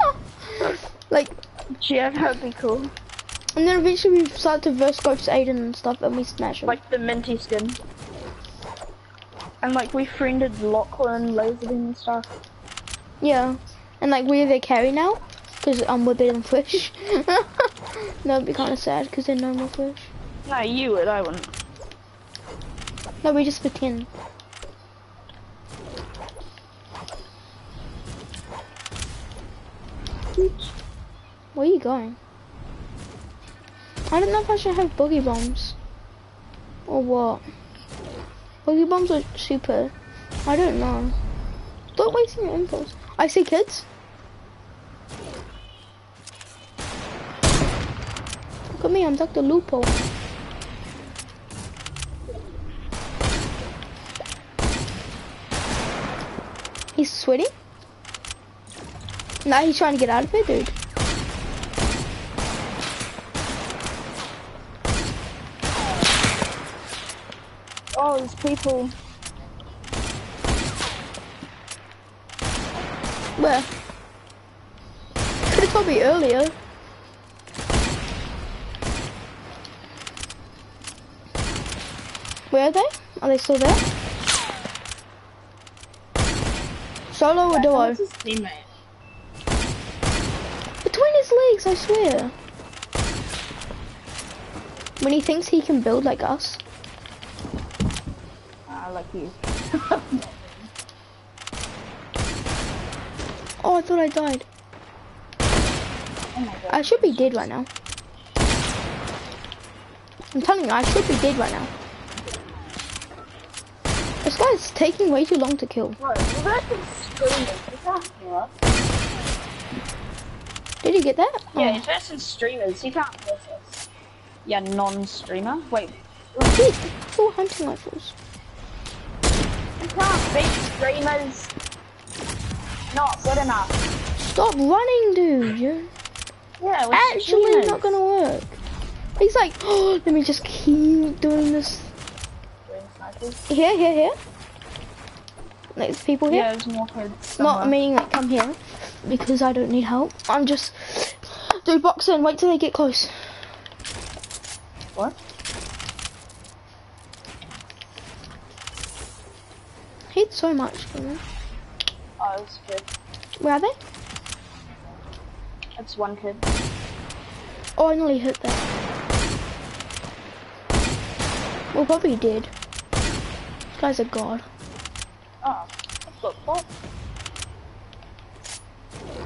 like, Yeah, that'd be cool. And then eventually we start to verse Ghost Aydan and stuff and we smash him. Like the minty skin. And like we friended Lachlan, Lazarbeam and stuff. Yeah, and like we're their carry now, because um we're better than fish. That'd be kind of sad because they're no more fish. No, you would, I wouldn't. No, we just pretend. Where are you going? I don't know if I should have boogie bombs. Or what? Boogie bombs are super. I don't know. Stop wasting your impulse. I see kids. Look at me, I'm Dr. Lupo. He's sweating? Now he's trying to get out of it, dude. People. Where? Could have told me earlier. Where are they? Are they still there? Solo or duo? Between his legs, I swear. When he thinks he can build like us. Like you. Oh, I thought I died. Oh my. I should be dead right now. I'm telling you, I should be dead right now. This guy's taking way too long to kill. Bro, you guys can stream this. Is that here? Did you get that? Yeah, Oh. he's versus streamers. He can't versus. Yeah, non-streamer. Wait, dude, four hunting rifles. Can't beat streamers. Not good enough. Stop running, dude. You're Yeah, we're actually streamers. not gonna work. He's like, oh, let me just keep doing this. Here, here, here. There's people here. Yeah, there's more kids. Not meaning like come here because I don't need help. I'm just do box in. Wait till they get close. What? So much. from them. Oh, it's good. Where are they? It's one kid. Oh, I nearly hit that. Well, probably did. This guy's a god. Oh.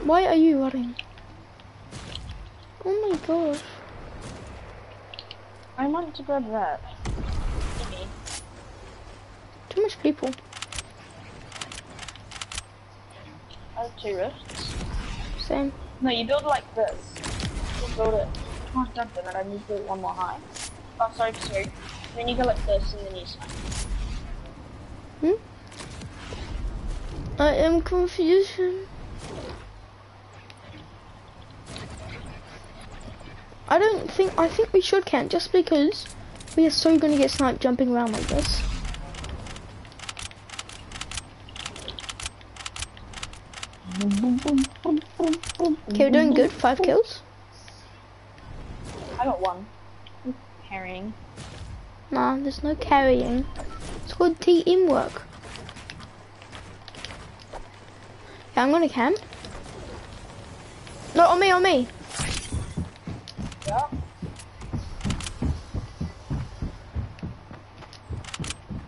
Why are you running? Oh my gosh. I want to grab that. Too much people. I have two rifts. Same. No, you build like this. You build it. Oh, damn it, I need to do one more high. Oh, sorry, sorry. Then you go like this, and then you snipe. Hmm? I am confusion. I don't think, I think we should camp just because we are so gonna get sniped jumping around like this. Okay, we're doing good. Five kills. I got one. I'm carrying. Nah, there's no carrying. It's called teamwork. Yeah, I'm gonna camp. No, on me, on me. Yeah.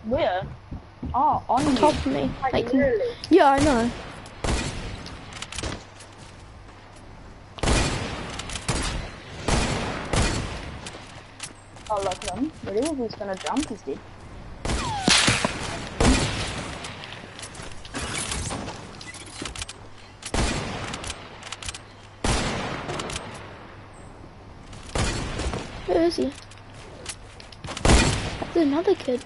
Where? Oh, on you. Top of me. Like, Like, really? yeah, I know. Oh, look at him. Really? He's gonna jump. He's dead. Where is he? There's another kid.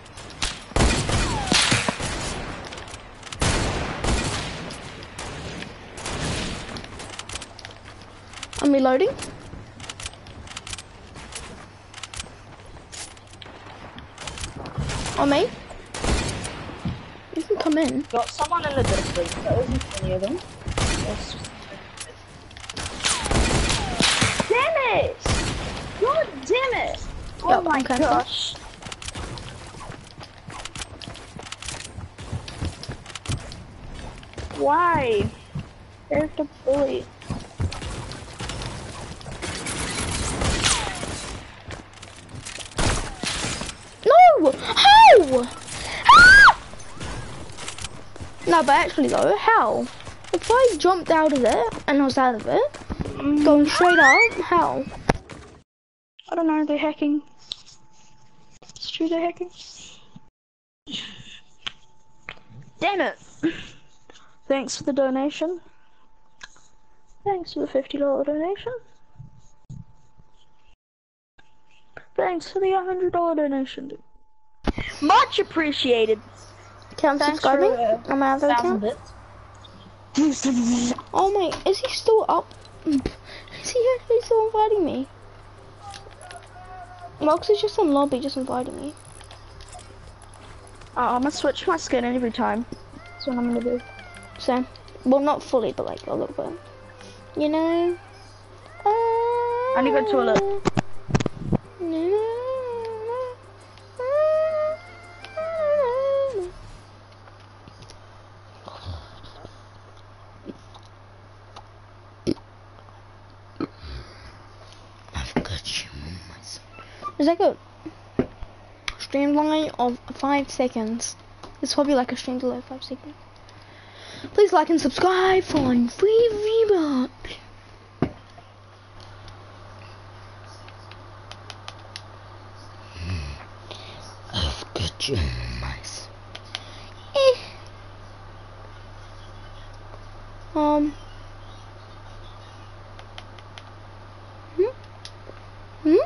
I'm reloading. Oh, On me. You can come in. Got someone in the distance. That wasn't any of them. Damn it! God damn it! Oh Yup, my cancelled. gosh. Why? There's the bully. But actually though, how? If I jumped out of it and I was out of it, going straight up, how? I don't know, they're hacking. It's true they're hacking. Damn it! Thanks for the donation. Thanks for the $50 donation. Thanks for the $100 donation. dude. Much appreciated. Can I Thanks subscribe me? for, uh, Am I out of account? bits. Oh my, is he still up? Is he actually still inviting me? Mox is just on lobby, just inviting me. Uh, I'm gonna switch my skin every time. That's what I'm gonna do. So, well, not fully, but like a little bit. You know? I need to go to the toilet. I've streamline of five seconds. It's probably like a stream delay of five seconds. Please like and subscribe for free V-Bucks. I've got you on my side. Eh. Um. Hmm? Hmm?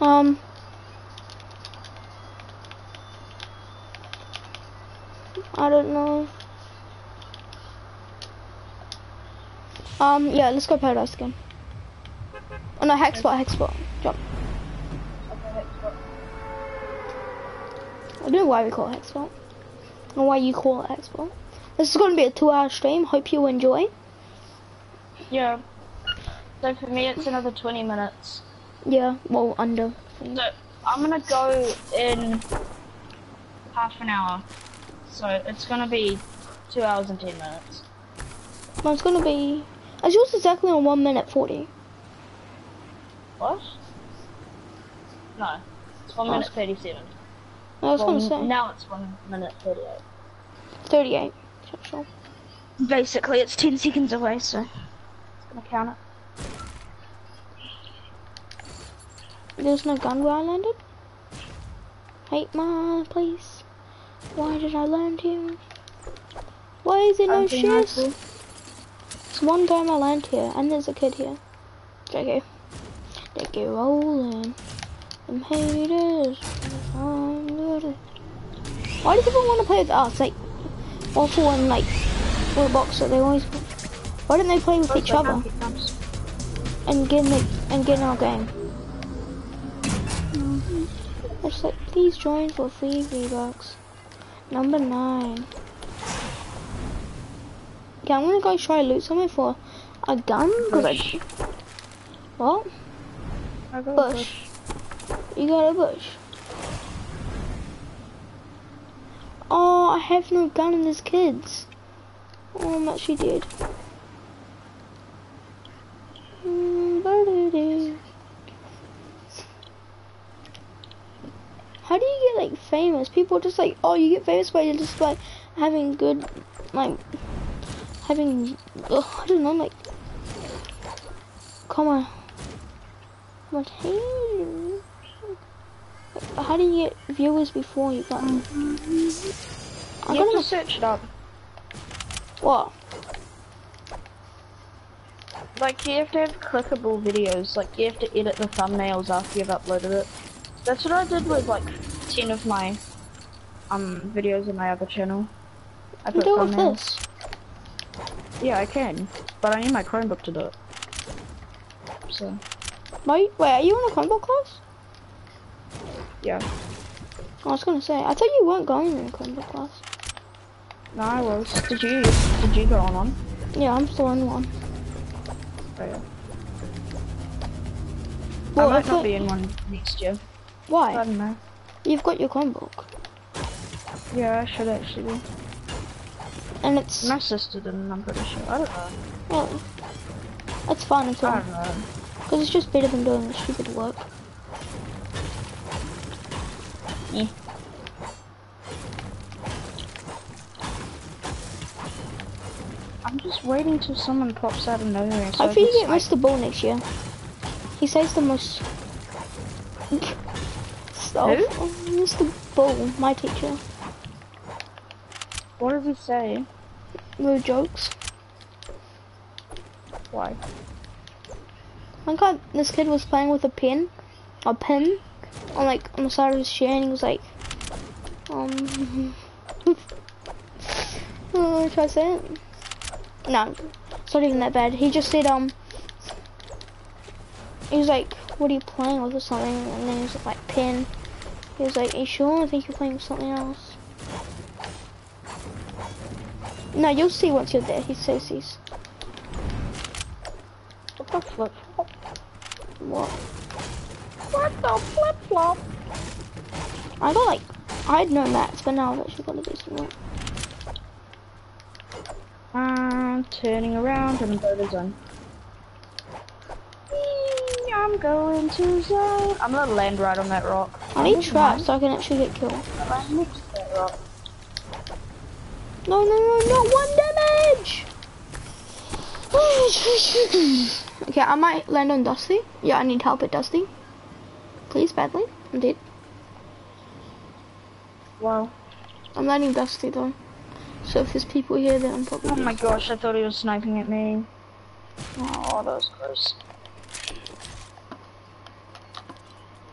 Um. I don't know. Um, yeah, let's go paradise again. Oh no, hex spot, hex spot. Jump. I don't know why we call it hex spot. Or why you call it hex spot. This is going to be a two hour stream. Hope you enjoy. Yeah. So for me, it's another 20 minutes. Yeah, well, under. So I'm gonna go in half an hour. So it's gonna be two hours and 10 minutes. Mine's going to be. Is yours exactly on 1 minute 40? What? No. It's one Oh. minute 37. I was Well, going to say. Now it's one minute 38. 38. Sure, sure. Basically, it's 10 seconds away, so. It's gonna count it. There's no gun where I landed? Hate my place. Why did I land here? Why is there no chest? It's one time I land here, and there's a kid here. JK. They get rolling. Them haters. Why do people want to play with us? Like, awful and like, Roblox that they always. Why don't they play with each other and get in the, and get in our game? Mm-hmm. It's like, please join for free V-Bucks. Number nine. Yeah, I'm gonna go try loot something for a gun because I. What? I got a Bush. You got a bush. Oh, I have no gun and there's kids. Oh, I'm actually dead. Mm, How do you get like famous? People just like, oh, you get famous by just like having good, like, having, I don't know, like, come on. What hey? How do you get viewers before you got? I'm You gonna to search it up. what? Like you have to have clickable videos. Like you have to edit the thumbnails after you've uploaded it. That's what I did with like ten of my um videos on my other channel. I You put do it with this. Yeah, I can, but I need my Chromebook to do it. So Wait, wait, are you in a Chromebook class? yeah, I was gonna say, I thought you weren't going in a combo class. no, I was. Did you? Did you go on one? Yeah, I'm still in one. Oh, yeah. Well, I might not it- be in one next year. I Why? don't know. You've got your Chromebook, Yeah, I should actually and it's My sister didn't. I'm pretty sure. I don't know. really, it's fine as I don't know. because it's just better than doing the stupid work. Yeah. I'm just waiting till someone pops out of nowhere. So I Hopefully can you get. Mr. Bull next year. He says the most stuff. Who? Oh, Mr. Bull, my teacher. What does he say? No jokes. Why? One time, this kid was playing with a pin, a pin, on like on the side of his chair, and he was like, um, oh, try to say it. No, it's not even that bad. He just said, um, he was like, what are you playing with or something? And then he was like, pin. He was like, are you sure? I think you're playing with something else. No, you'll see once you're there. He says he's What the flip flop? what? What the flip flop? I got like, I had no mats, but now I've actually got a decent one. I'm turning around and go to zone. Whee, I'm going to zone. I'm gonna land right on that rock. I need traps so I can actually get killed. mind. Land next to that rock. No, no, no, no, one damage! okay, I might land on Dusty. Yeah, I need help at Dusty. Please, badly. I'm dead. Wow. I'm landing Dusty though. So if there's people here, then I'm probably. Oh my gosh, I thought he was sniping at me. Oh, oh that was gross.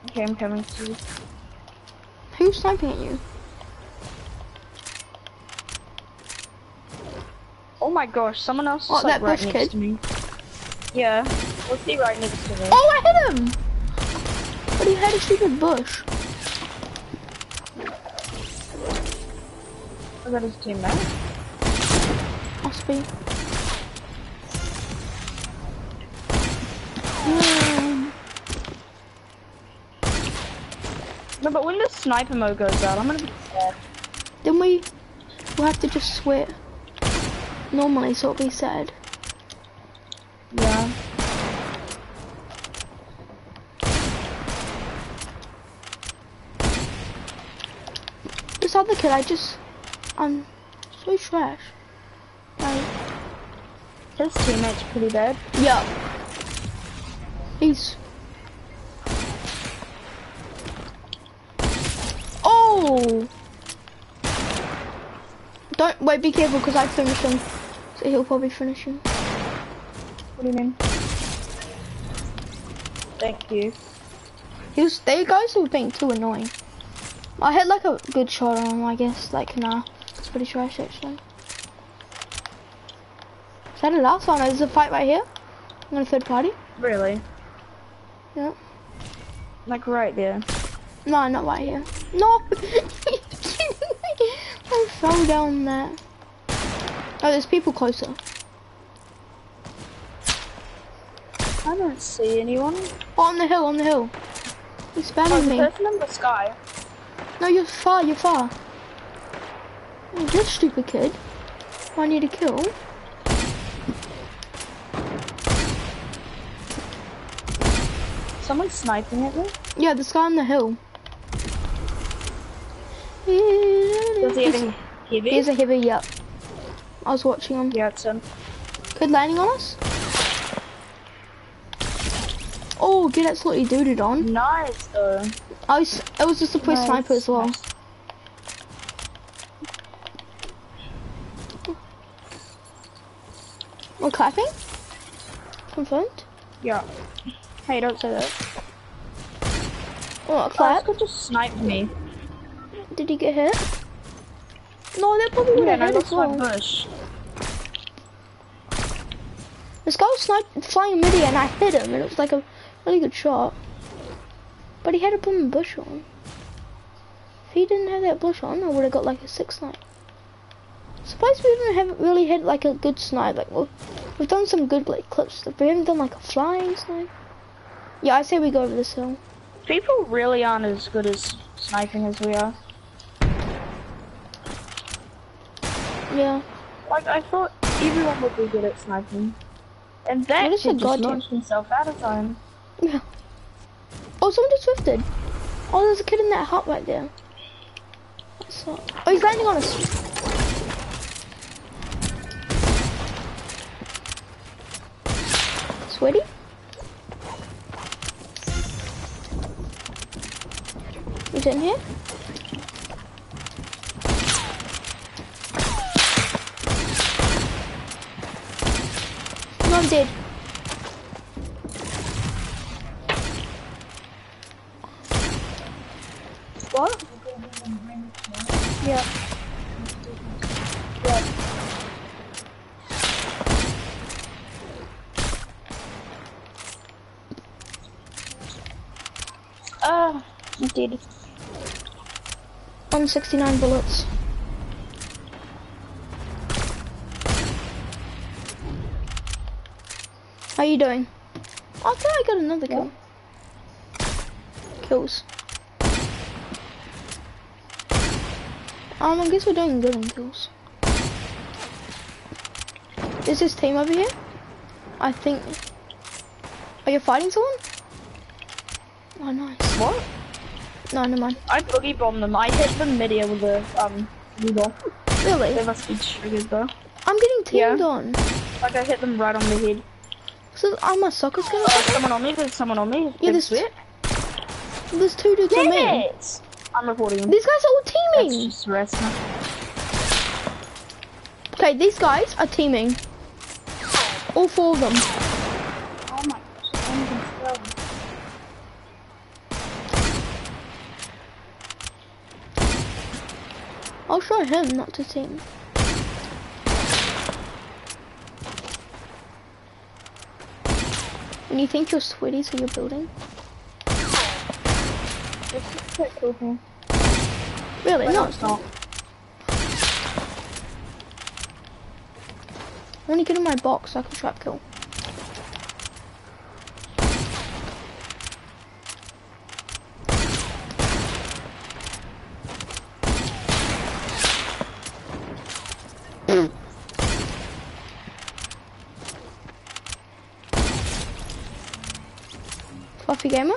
Okay, I'm coming to you. Who's sniping at you? Oh my gosh, someone else is What, like that right bush next kid? to me. Yeah, was he right next to me? Oh, I hit him! But he had a stupid bush. Was that his teammate? Must be. No, but when the sniper mode goes out, I'm gonna be sad. Then we will have to just sweat normally, so it'll be sad. Yeah. This other kid, I just, I'm so trash. Like, His teammate's pretty bad. yeah. He's. Oh! Don't Wait, be careful because I finished him. So he'll probably finish him. What do you mean? Thank you. He was, they guys were being too annoying. I had like a good shot on him, I guess. Like, nah, it's pretty trash actually. Is that the last one? Is a fight right here? I'm gonna third party. Really? Yeah. Like right there. No, not right here. No! Fell down there. Oh, there's people closer. I don't see anyone. Oh, on the hill, on the hill. He's Oh, spamming the me. person in the sky. No, you're far, you're far. Oh, you stupid kid. I need to kill. Someone's sniping at me. Yeah, this guy on the hill. Does he any heavy? he's a heavy, yep. I was watching him. Yeah, it's him. Good landing on us. Oh, get absolutely dooted on. Nice though. I was, it was just a Nice, sniper as well. nice. We're clapping. Confirmed. Yeah. Hey, don't say that. Oh, Clap. clap. could just snipe me. Did he get hit? No, that probably would have no, hit as well. bush. This guy was sniping, flying mid and I hit him, and it was like a really good shot. But he had a a bush on. If he didn't have that bush on, I would have got like a six snipe. Suppose we didn't have really had like a good snipe. Like we've, we've done some good like clips, but we haven't done like a flying snipe. Yeah, I say we go over this hill. People really aren't as good as sniping as we are. Yeah. Like, I thought everyone would be good at sniping. And that What is kid a just launched himself out of time. Yeah. Oh, someone just swifted. Oh, there's a kid in that hut right there. Not... Oh, he's landing on us. Sweaty? He's in here? No, What? Yeah. Yeah. Ah, I'm dead. 169 bullets. How you doing? I thought I got another kill. Kills. Um, I guess we're doing good on kills. Is this team over here? I think. Are you fighting someone? Oh, nice. What? No, never mind. I boogie bombed them. I hit them midair with a um bomb. Really? They must be triggered though. I'm getting teamed Yeah. on. Like I hit them right on the head. So I'm a soccer skin. Oh, there's someone on me. There's someone on me. Yeah, Big there's, there's two dudes on Damn me. it! I'm reporting them. These guys are all That's teaming. Okay, these guys are teaming. All four of them. Oh my gosh. I'm even still. I'll show him not to team. And you think you're sweaty, so you're building? Cool thing. Really? Why No, it's not. I want to get in my box so I can trap kill. Fluffy gamer?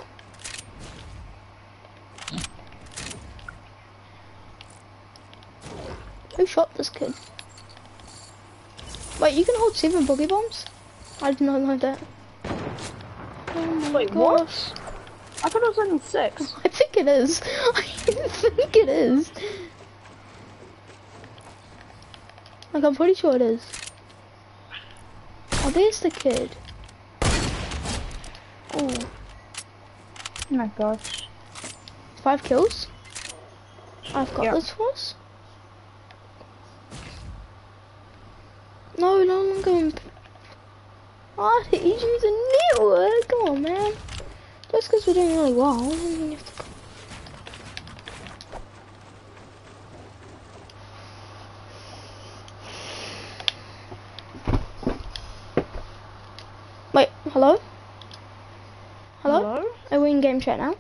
Who shot this kid? Wait, you can hold seven boogie bombs? I did not know that. Oh my Wait, what? gosh. I thought it was only six. I think it is. I think it is. Like, I'm pretty sure it is. Oh, there's the kid. Oh, Oh my gosh. five kills? I've got Yeah. this us. No, no longer in... Oh, he's using network. Come on, man. Just because we're doing really well, doesn't mean you have to... Wait, hello? Hello? Are we in chat now?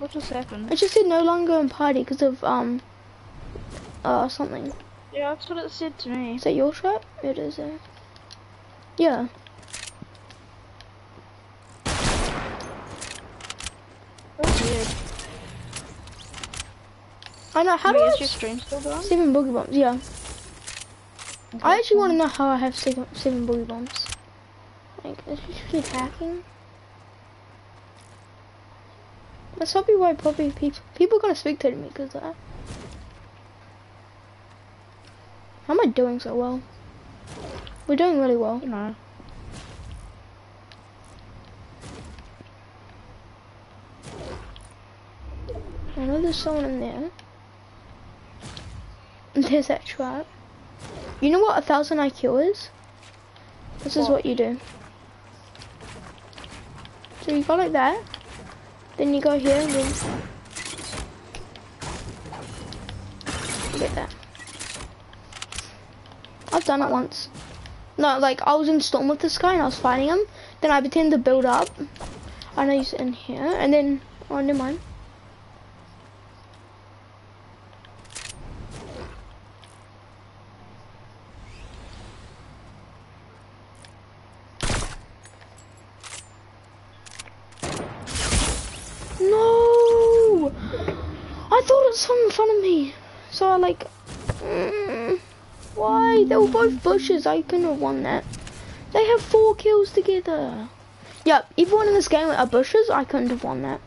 What just happened? I just said no longer in party because of, um, uh, something. Yeah, that's what it said to me. Is that your chat? It is, uh, yeah. That's weird. I know, how Wait, do I is have your stream still going? seven boogie bombs? Yeah. I actually want to know how I have seven, seven boogie bombs. Like, is it usually hacking? That's probably why probably people people are gonna speak to me because that. How am I doing so well? We're doing really well. Know. I know there's someone in there. There's that trap. You know what a thousand IQ is? This is What? what you do. So you go like that, then you go here and then get that. I've done it once. No, like I was in storm with this guy and I was fighting him. Then I pretend to build up. I know he's in here, and then oh never mind. No! I thought it was someone in front of me. So I like, mm, why? They were both bushes. I couldn't have won that. They have four kills together. Yep, everyone in this game are bushes. I couldn't have won that.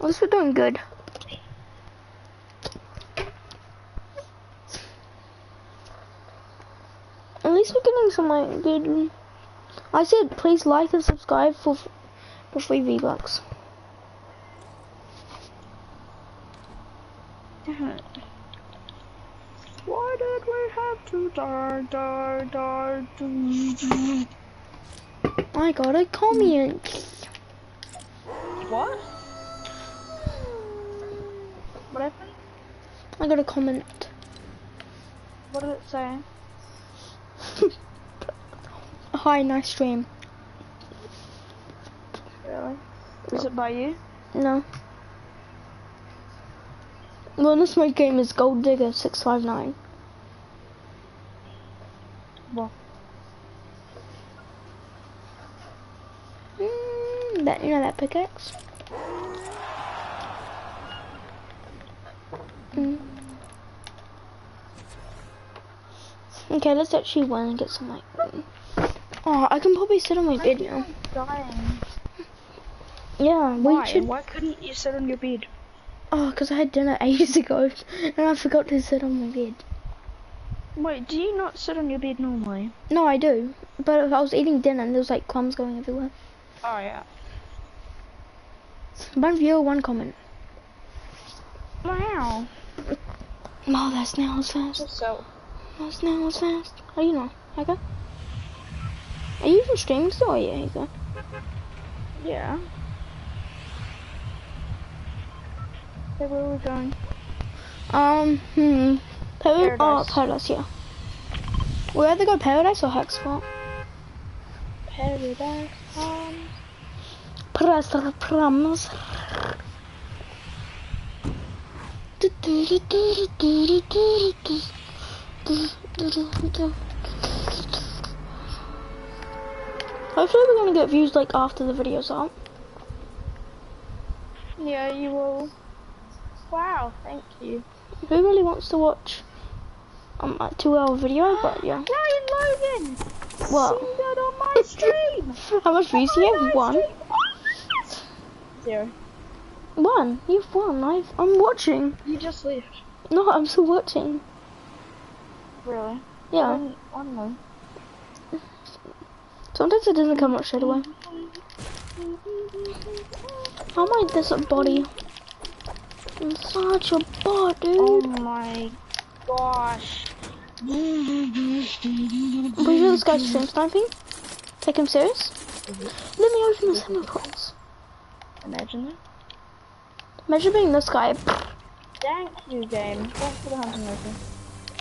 At least we're doing good. At least we're getting some like good. I said please like and subscribe for for free V bucks. Why did we have to die, die, die? do- I got a comment. What? What happened? I got a comment. What did it say? Hi, nice stream. Really? Is it by you? No. Well, this my game is Gold Digger six five nine. Well. Mm, that you know that pickaxe. Mm. Okay, let's actually win and get some like. Oh, I can probably sit on my bed now. Dying. Yeah, we Why? should. Why couldn't you sit on your bed? Oh, because I had dinner ages ago and I forgot to sit on my bed. Wait, do you not sit on your bed normally? No, I do. But if I was eating dinner and there was like crumbs going everywhere. Oh yeah. One viewer, one comment. Wow. Oh, that snail was fast. So. That snail was fast. How do you know? Okay. Are you even streaming still? Oh, yeah, you go. Yeah. Hey, where are we going? Um, hmm. Pa- Oh, Paradise. Yeah. We either go Paradise or Hexpot. Paradise. Um. Press the promise. Hopefully we're gonna get views like after the video's out. Yeah, you will. Wow, thank you. Who really wants to watch um, a two hour video? But yeah. Ryan Logan! What? seen that on my stream. How much views do you have? One. Zero. One. You've won. I've, I'm watching. You just left. No, I'm still watching. Really? Yeah. I don't know. Sometimes it doesn't come up straight away. How am I this body? I'm such a bot, dude. Oh my gosh. Pretty sure this guy's stream sniping. Take him serious. Mm-hmm. Let me open the box. Imagine that. Imagine being this guy. Thank you, game. Thanks for the hunting rifle.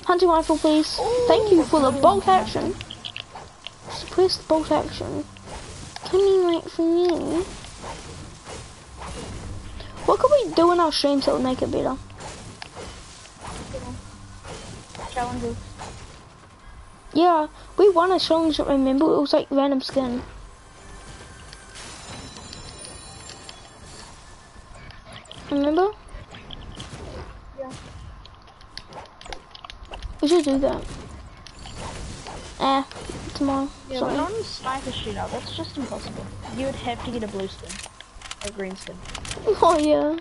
Hunting rifle, please. Thank you for the bolt action. Suppress the bolt action. Coming right for me. What could we do in our stream to make it better? Challenges. Yeah, we won a challenge, remember? It was like random skin. Remember? Yeah. We should do that. Eh, tomorrow. Yeah, but not sniper shootout. That's just impossible. You would have to get a blue skin. Or green skin. Oh yeah.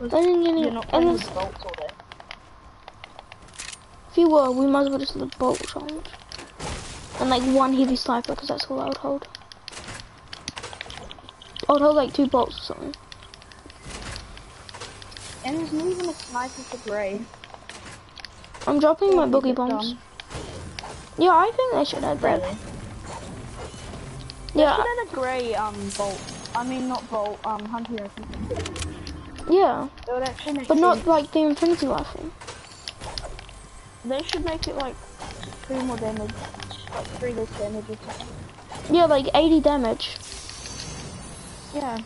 I didn't get You're not playing with bolts all day. if you were, we might as well just do the bolt challenge. And like one heavy sniper, because that's all I would hold. I would hold like two bolts or something. And there's not even a sniper for grey. I'm dropping my boogie bombs. done. Yeah, I think they should add that. Really? Yeah, Should add a grey um bolt. I mean not bolt, um hunting rifle. yeah. It would actually make But not sense. like the infinity rifle. They should make it like three more damage. Like three less damage or something. Yeah, like 80 damage. Yeah.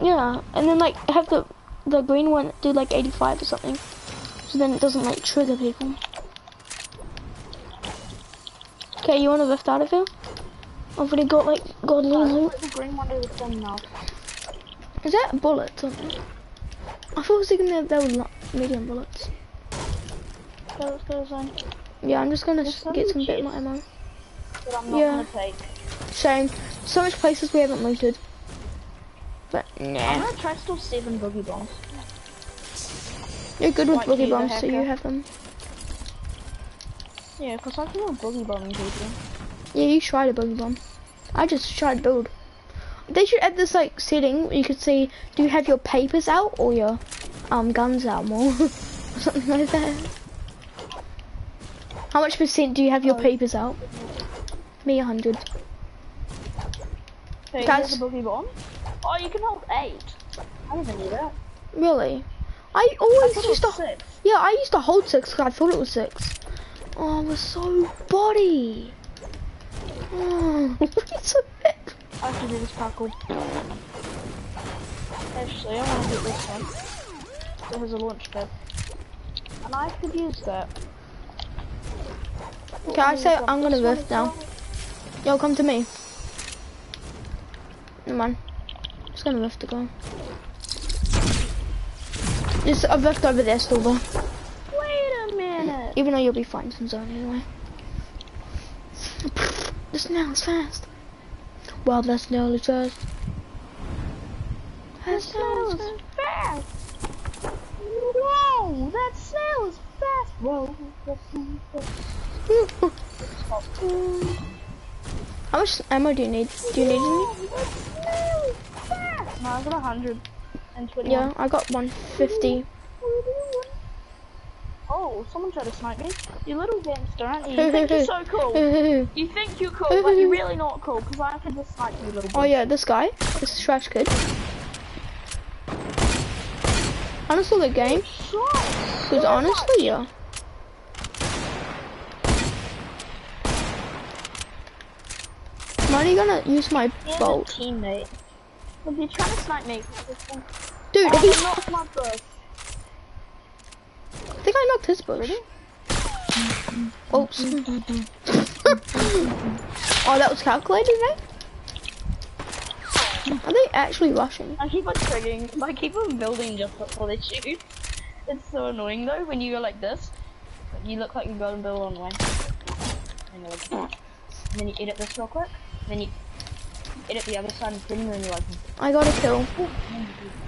Yeah, and then like have the the green one do like 85 or something. So then it doesn't like trigger people. Okay, you want to lift out of here? I've already got like godly Oh, loot. the green one do the thing now. Is that bullets? Or not? I thought I was thinking that they were like medium bullets. So let's go. Yeah, I'm just gonna get some bit more ammo. But I'm not Yeah. gonna take. Shame. So much places we haven't looted. But I'm gonna try to still seven boogie bombs. You're good with Like boogie bombs, so you have them. Yeah, because I can do boogie bombing people. Yeah, you tried a boogie bomb. I just tried to build. They should add this like setting where you could see do you have your papers out or your um guns out more or something like that. How much percent do you have your Oh. papers out? Me a hundred. Hey, Guys- a boogie bomb. Oh, you can hold eight. I didn't knew that. Really? I I always it used to six. yeah I used to hold six 'cause I thought it was six. Oh, I was so body. Oh, it's a bit. I have to do this parkour. Actually, I want to get this one. It has a launch pad. And I could use that. Okay, I say I'm gonna This lift now. well. Yo, come to me. Come on. Just gonna lift the guy. Just I've left over there still though. Wait. Even though you'll be fine some zone anyway. The snail is fast. Well, that snail is fast. That That snail snail is is fast. Whoa, that snail is fast. Whoa. fast. How much ammo do you need? Do you need any? That snail. No, I got a hundred and twenty. Yeah, I got 150. Oh, someone tried to snipe me. You little gangster, aren't you? You think you're so cool. You think you're cool, but you're really not cool, because I can just snipe you, little oh, boy. Oh yeah, this guy, this trash kid. Honestly, the game, because honestly, yeah. I'm only gonna use my He's a bolt. teammate. If you're trying to snipe me, Dude, oh, he, not my bush. I think I knocked his bush. Oops. oh, that was calculated, right? Are they actually rushing? I keep on triggering. I keep on building just before they shoot. It's so annoying though when you go like this. You look like you're going to build on the way. and you're like, and then you edit this real quick, then you edit the other side and then you're like, I got a kill.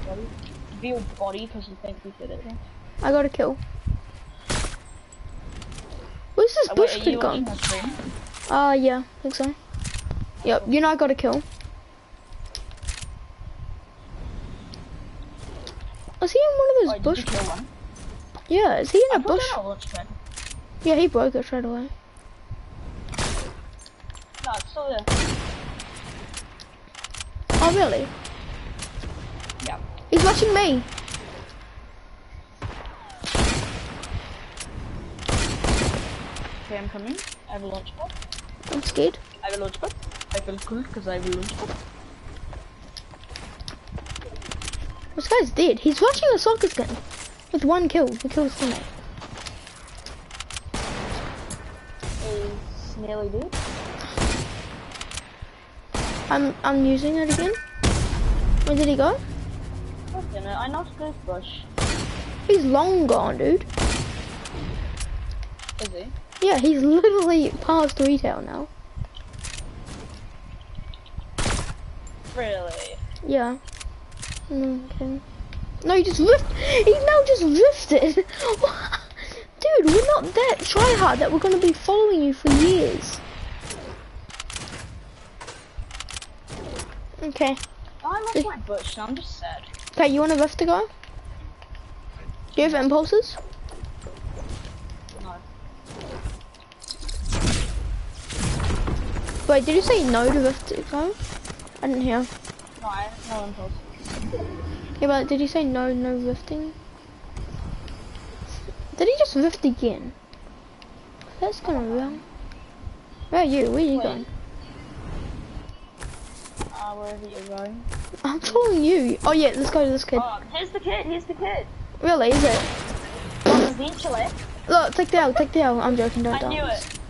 body, view body because you think we did it. I got a kill. Where's this Uh, bush wait, kid gone? Uh, yeah, I think so. Yep, you know I got a kill. Is he in one of Oh, those did bush? Yeah, is he in I a bush? Yeah, he broke it straight away. No, it's still there. Oh, really? Yeah. He's watching me. Okay, I'm coming. I have a launch pad. I'm scared. I have a launch pad. I feel cool because I have a launch pad. This guy's dead. He's watching a soccer game with one kill. He kill's teammate. Is nearly dead. I'm I'm using it again. Where did he go? Damn it. I knocked this bush. He's long gone, dude. Is he? Yeah, he's literally past retail now. Really? Yeah. Okay. No, he just rift. He's now just rifted. Dude, we're not that try hard that we're gonna be following you for years. Okay. I'm off my bush, so I'm just sad. Okay, you want a rift to go? Do you have impulses? No. Wait, did you say no to to? I didn't hear. No, I have no impulse. Yeah, but did you say no, no lifting? Did he just lift again? That's kind of wrong. Where are you? Where are you Wait. going? Uh, wherever you're going. I'm following you. Oh yeah, let's go to this kid. Oh, here's the kid, here's the kid. Really, is it? Well, eventually. Look, take the L, take the L. I'm joking, don't I knew it. No, I got him.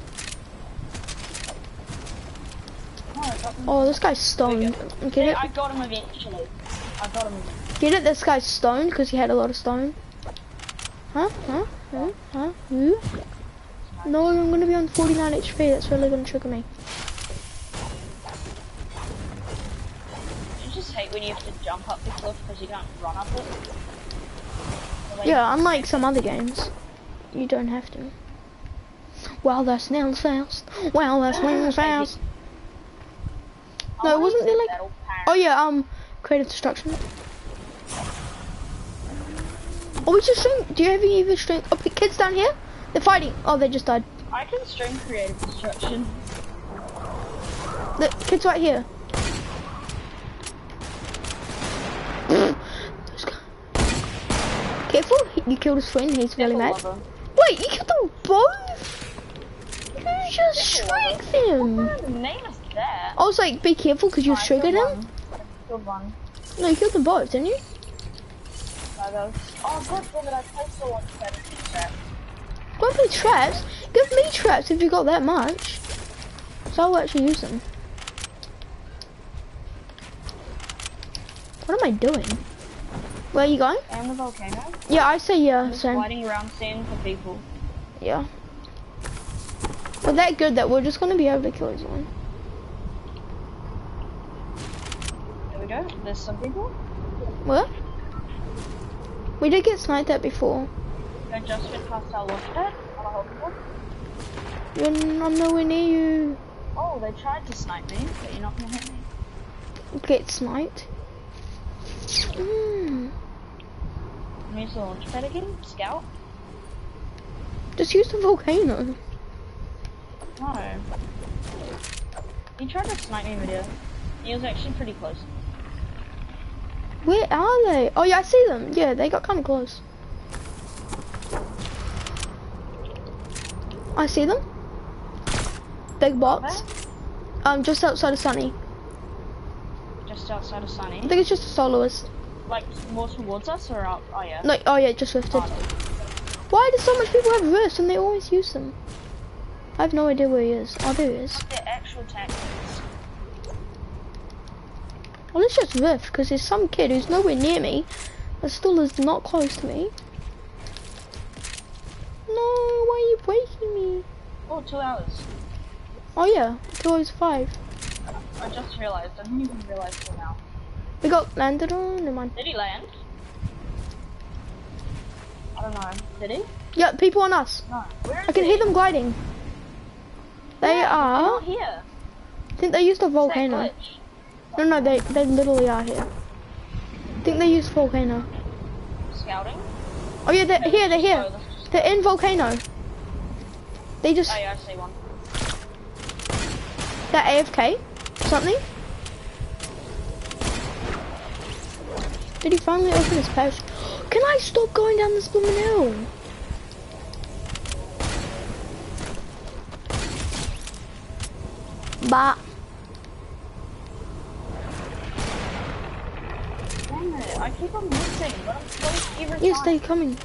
Oh, this guy's stoned. Get it? I got him eventually. I got him. Get it? This guy's stoned because he had a lot of stone. Huh? Huh? Huh? Huh? Who? No, I'm gonna be on 49 HP. That's really gonna trigger me. You just hate when you have to jump up the cliff because you can't run up it. Like- Yeah, unlike some other games, you don't have to. Wow, that snail's fast. Wow, that snail's fast. No, wanna wasn't there like- that old parrot. Oh yeah, um, creative destruction. Oh, we just stream. Do you have any stream? Oh, the kids down here? They're fighting. Oh, they just died. I can stream creative destruction. The kids right here. Careful, he- you killed his friend. He's really mad. Lover. Wait, you killed them both? You just Careful, lover. strike them. What kind of name is that? I was like, be careful because you I triggered him. killed one. No, you killed them both, didn't you? Oh, good I placed the one in that. Traps. Give me traps if you got that much. So I'll actually use them. What am I doing? Where are you going? And the volcano. Yeah, I say yeah, Just same. sliding around seeing for people. Yeah. We're that good that we're just gonna be able to kill everyone. There we go. There's some people. What? We did get sniped at before. I just went past our launch pad on a hoverboard. You're, I'm nowhere near you. Oh, they tried to snipe me, but you're not gonna hit me. Get sniped. Mm. Use the launch pad again. Scout. Just use the volcano. No. He tried to snipe me video. He was actually pretty close. Where are they? Oh yeah, I see them. Yeah, they got kind of close. I see them. Big box. Um, just outside of Sunny. Just outside of Sunny. I think it's just a soloist. Like more towards us or out? Oh yeah. No, oh yeah, just lifted. Oh, Why do so much people have rifts and they always use them? I have no idea where he is. Oh, there he is. Tactics. Well, let's just rift because there's some kid who's nowhere near me, but still is not close to me. No, why are you breaking me? Oh, two hours. Oh yeah, two oh five. I just realized. I didn't even realize till now. We got landed on. Never mind. Did he land? I don't know. Did he? Yeah, people on us. No. Where is I can he? hear them gliding. They Yeah, are. Not here. I think they used a volcano. No, no, they they literally are here. I think they use volcano. Scouting? Oh yeah, they're here. They're here. Oh, go, They're in volcano. They just Oh yeah, I see one. they're AFK. Something. Did he finally open his pouch? Can I stop going down this blooming hill? Bah. It, I keep on missing, but I'm close every Yes, time. they're coming.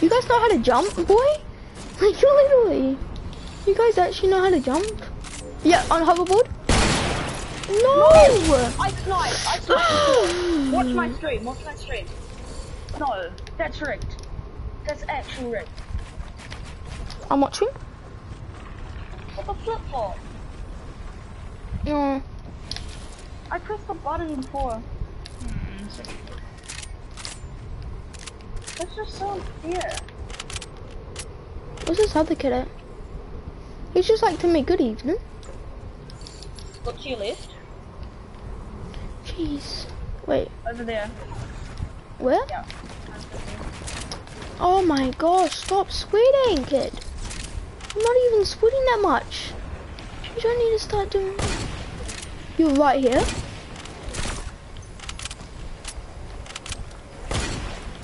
You guys know how to jump, boy? Like, you're literally. You guys actually know how to jump? Yeah, on hoverboard? No! I sniped, I sniped. watch my stream, watch my stream. No, that's rigged. That's actually rigged. I'm watching. What the flip flop? No. I pressed the button before. Hmm, That's just so unfair. What's this other kid at? He's just like to me good evening. Look to your left, Jeez. Wait, over there. where? Yeah. Oh my gosh, stop sweating, kid. I'm not even sweating that much. You don't need to start doing You're right here.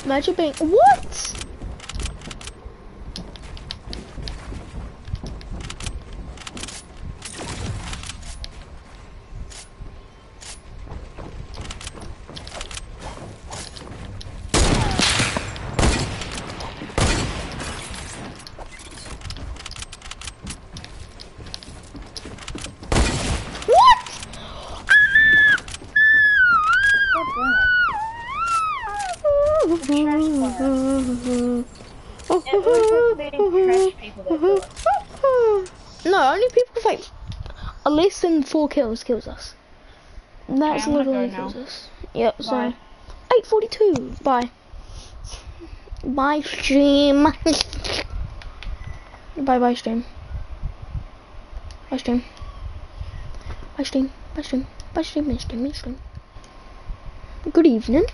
Imagine being what? What? kills kills us. That's okay, literally kills now. us. Yep. Bye. So, eight forty-two. Bye. Bye stream. bye bye stream. Bye stream. Bye stream. Bye stream. Bye stream. Bye stream. Bye stream. Good evening.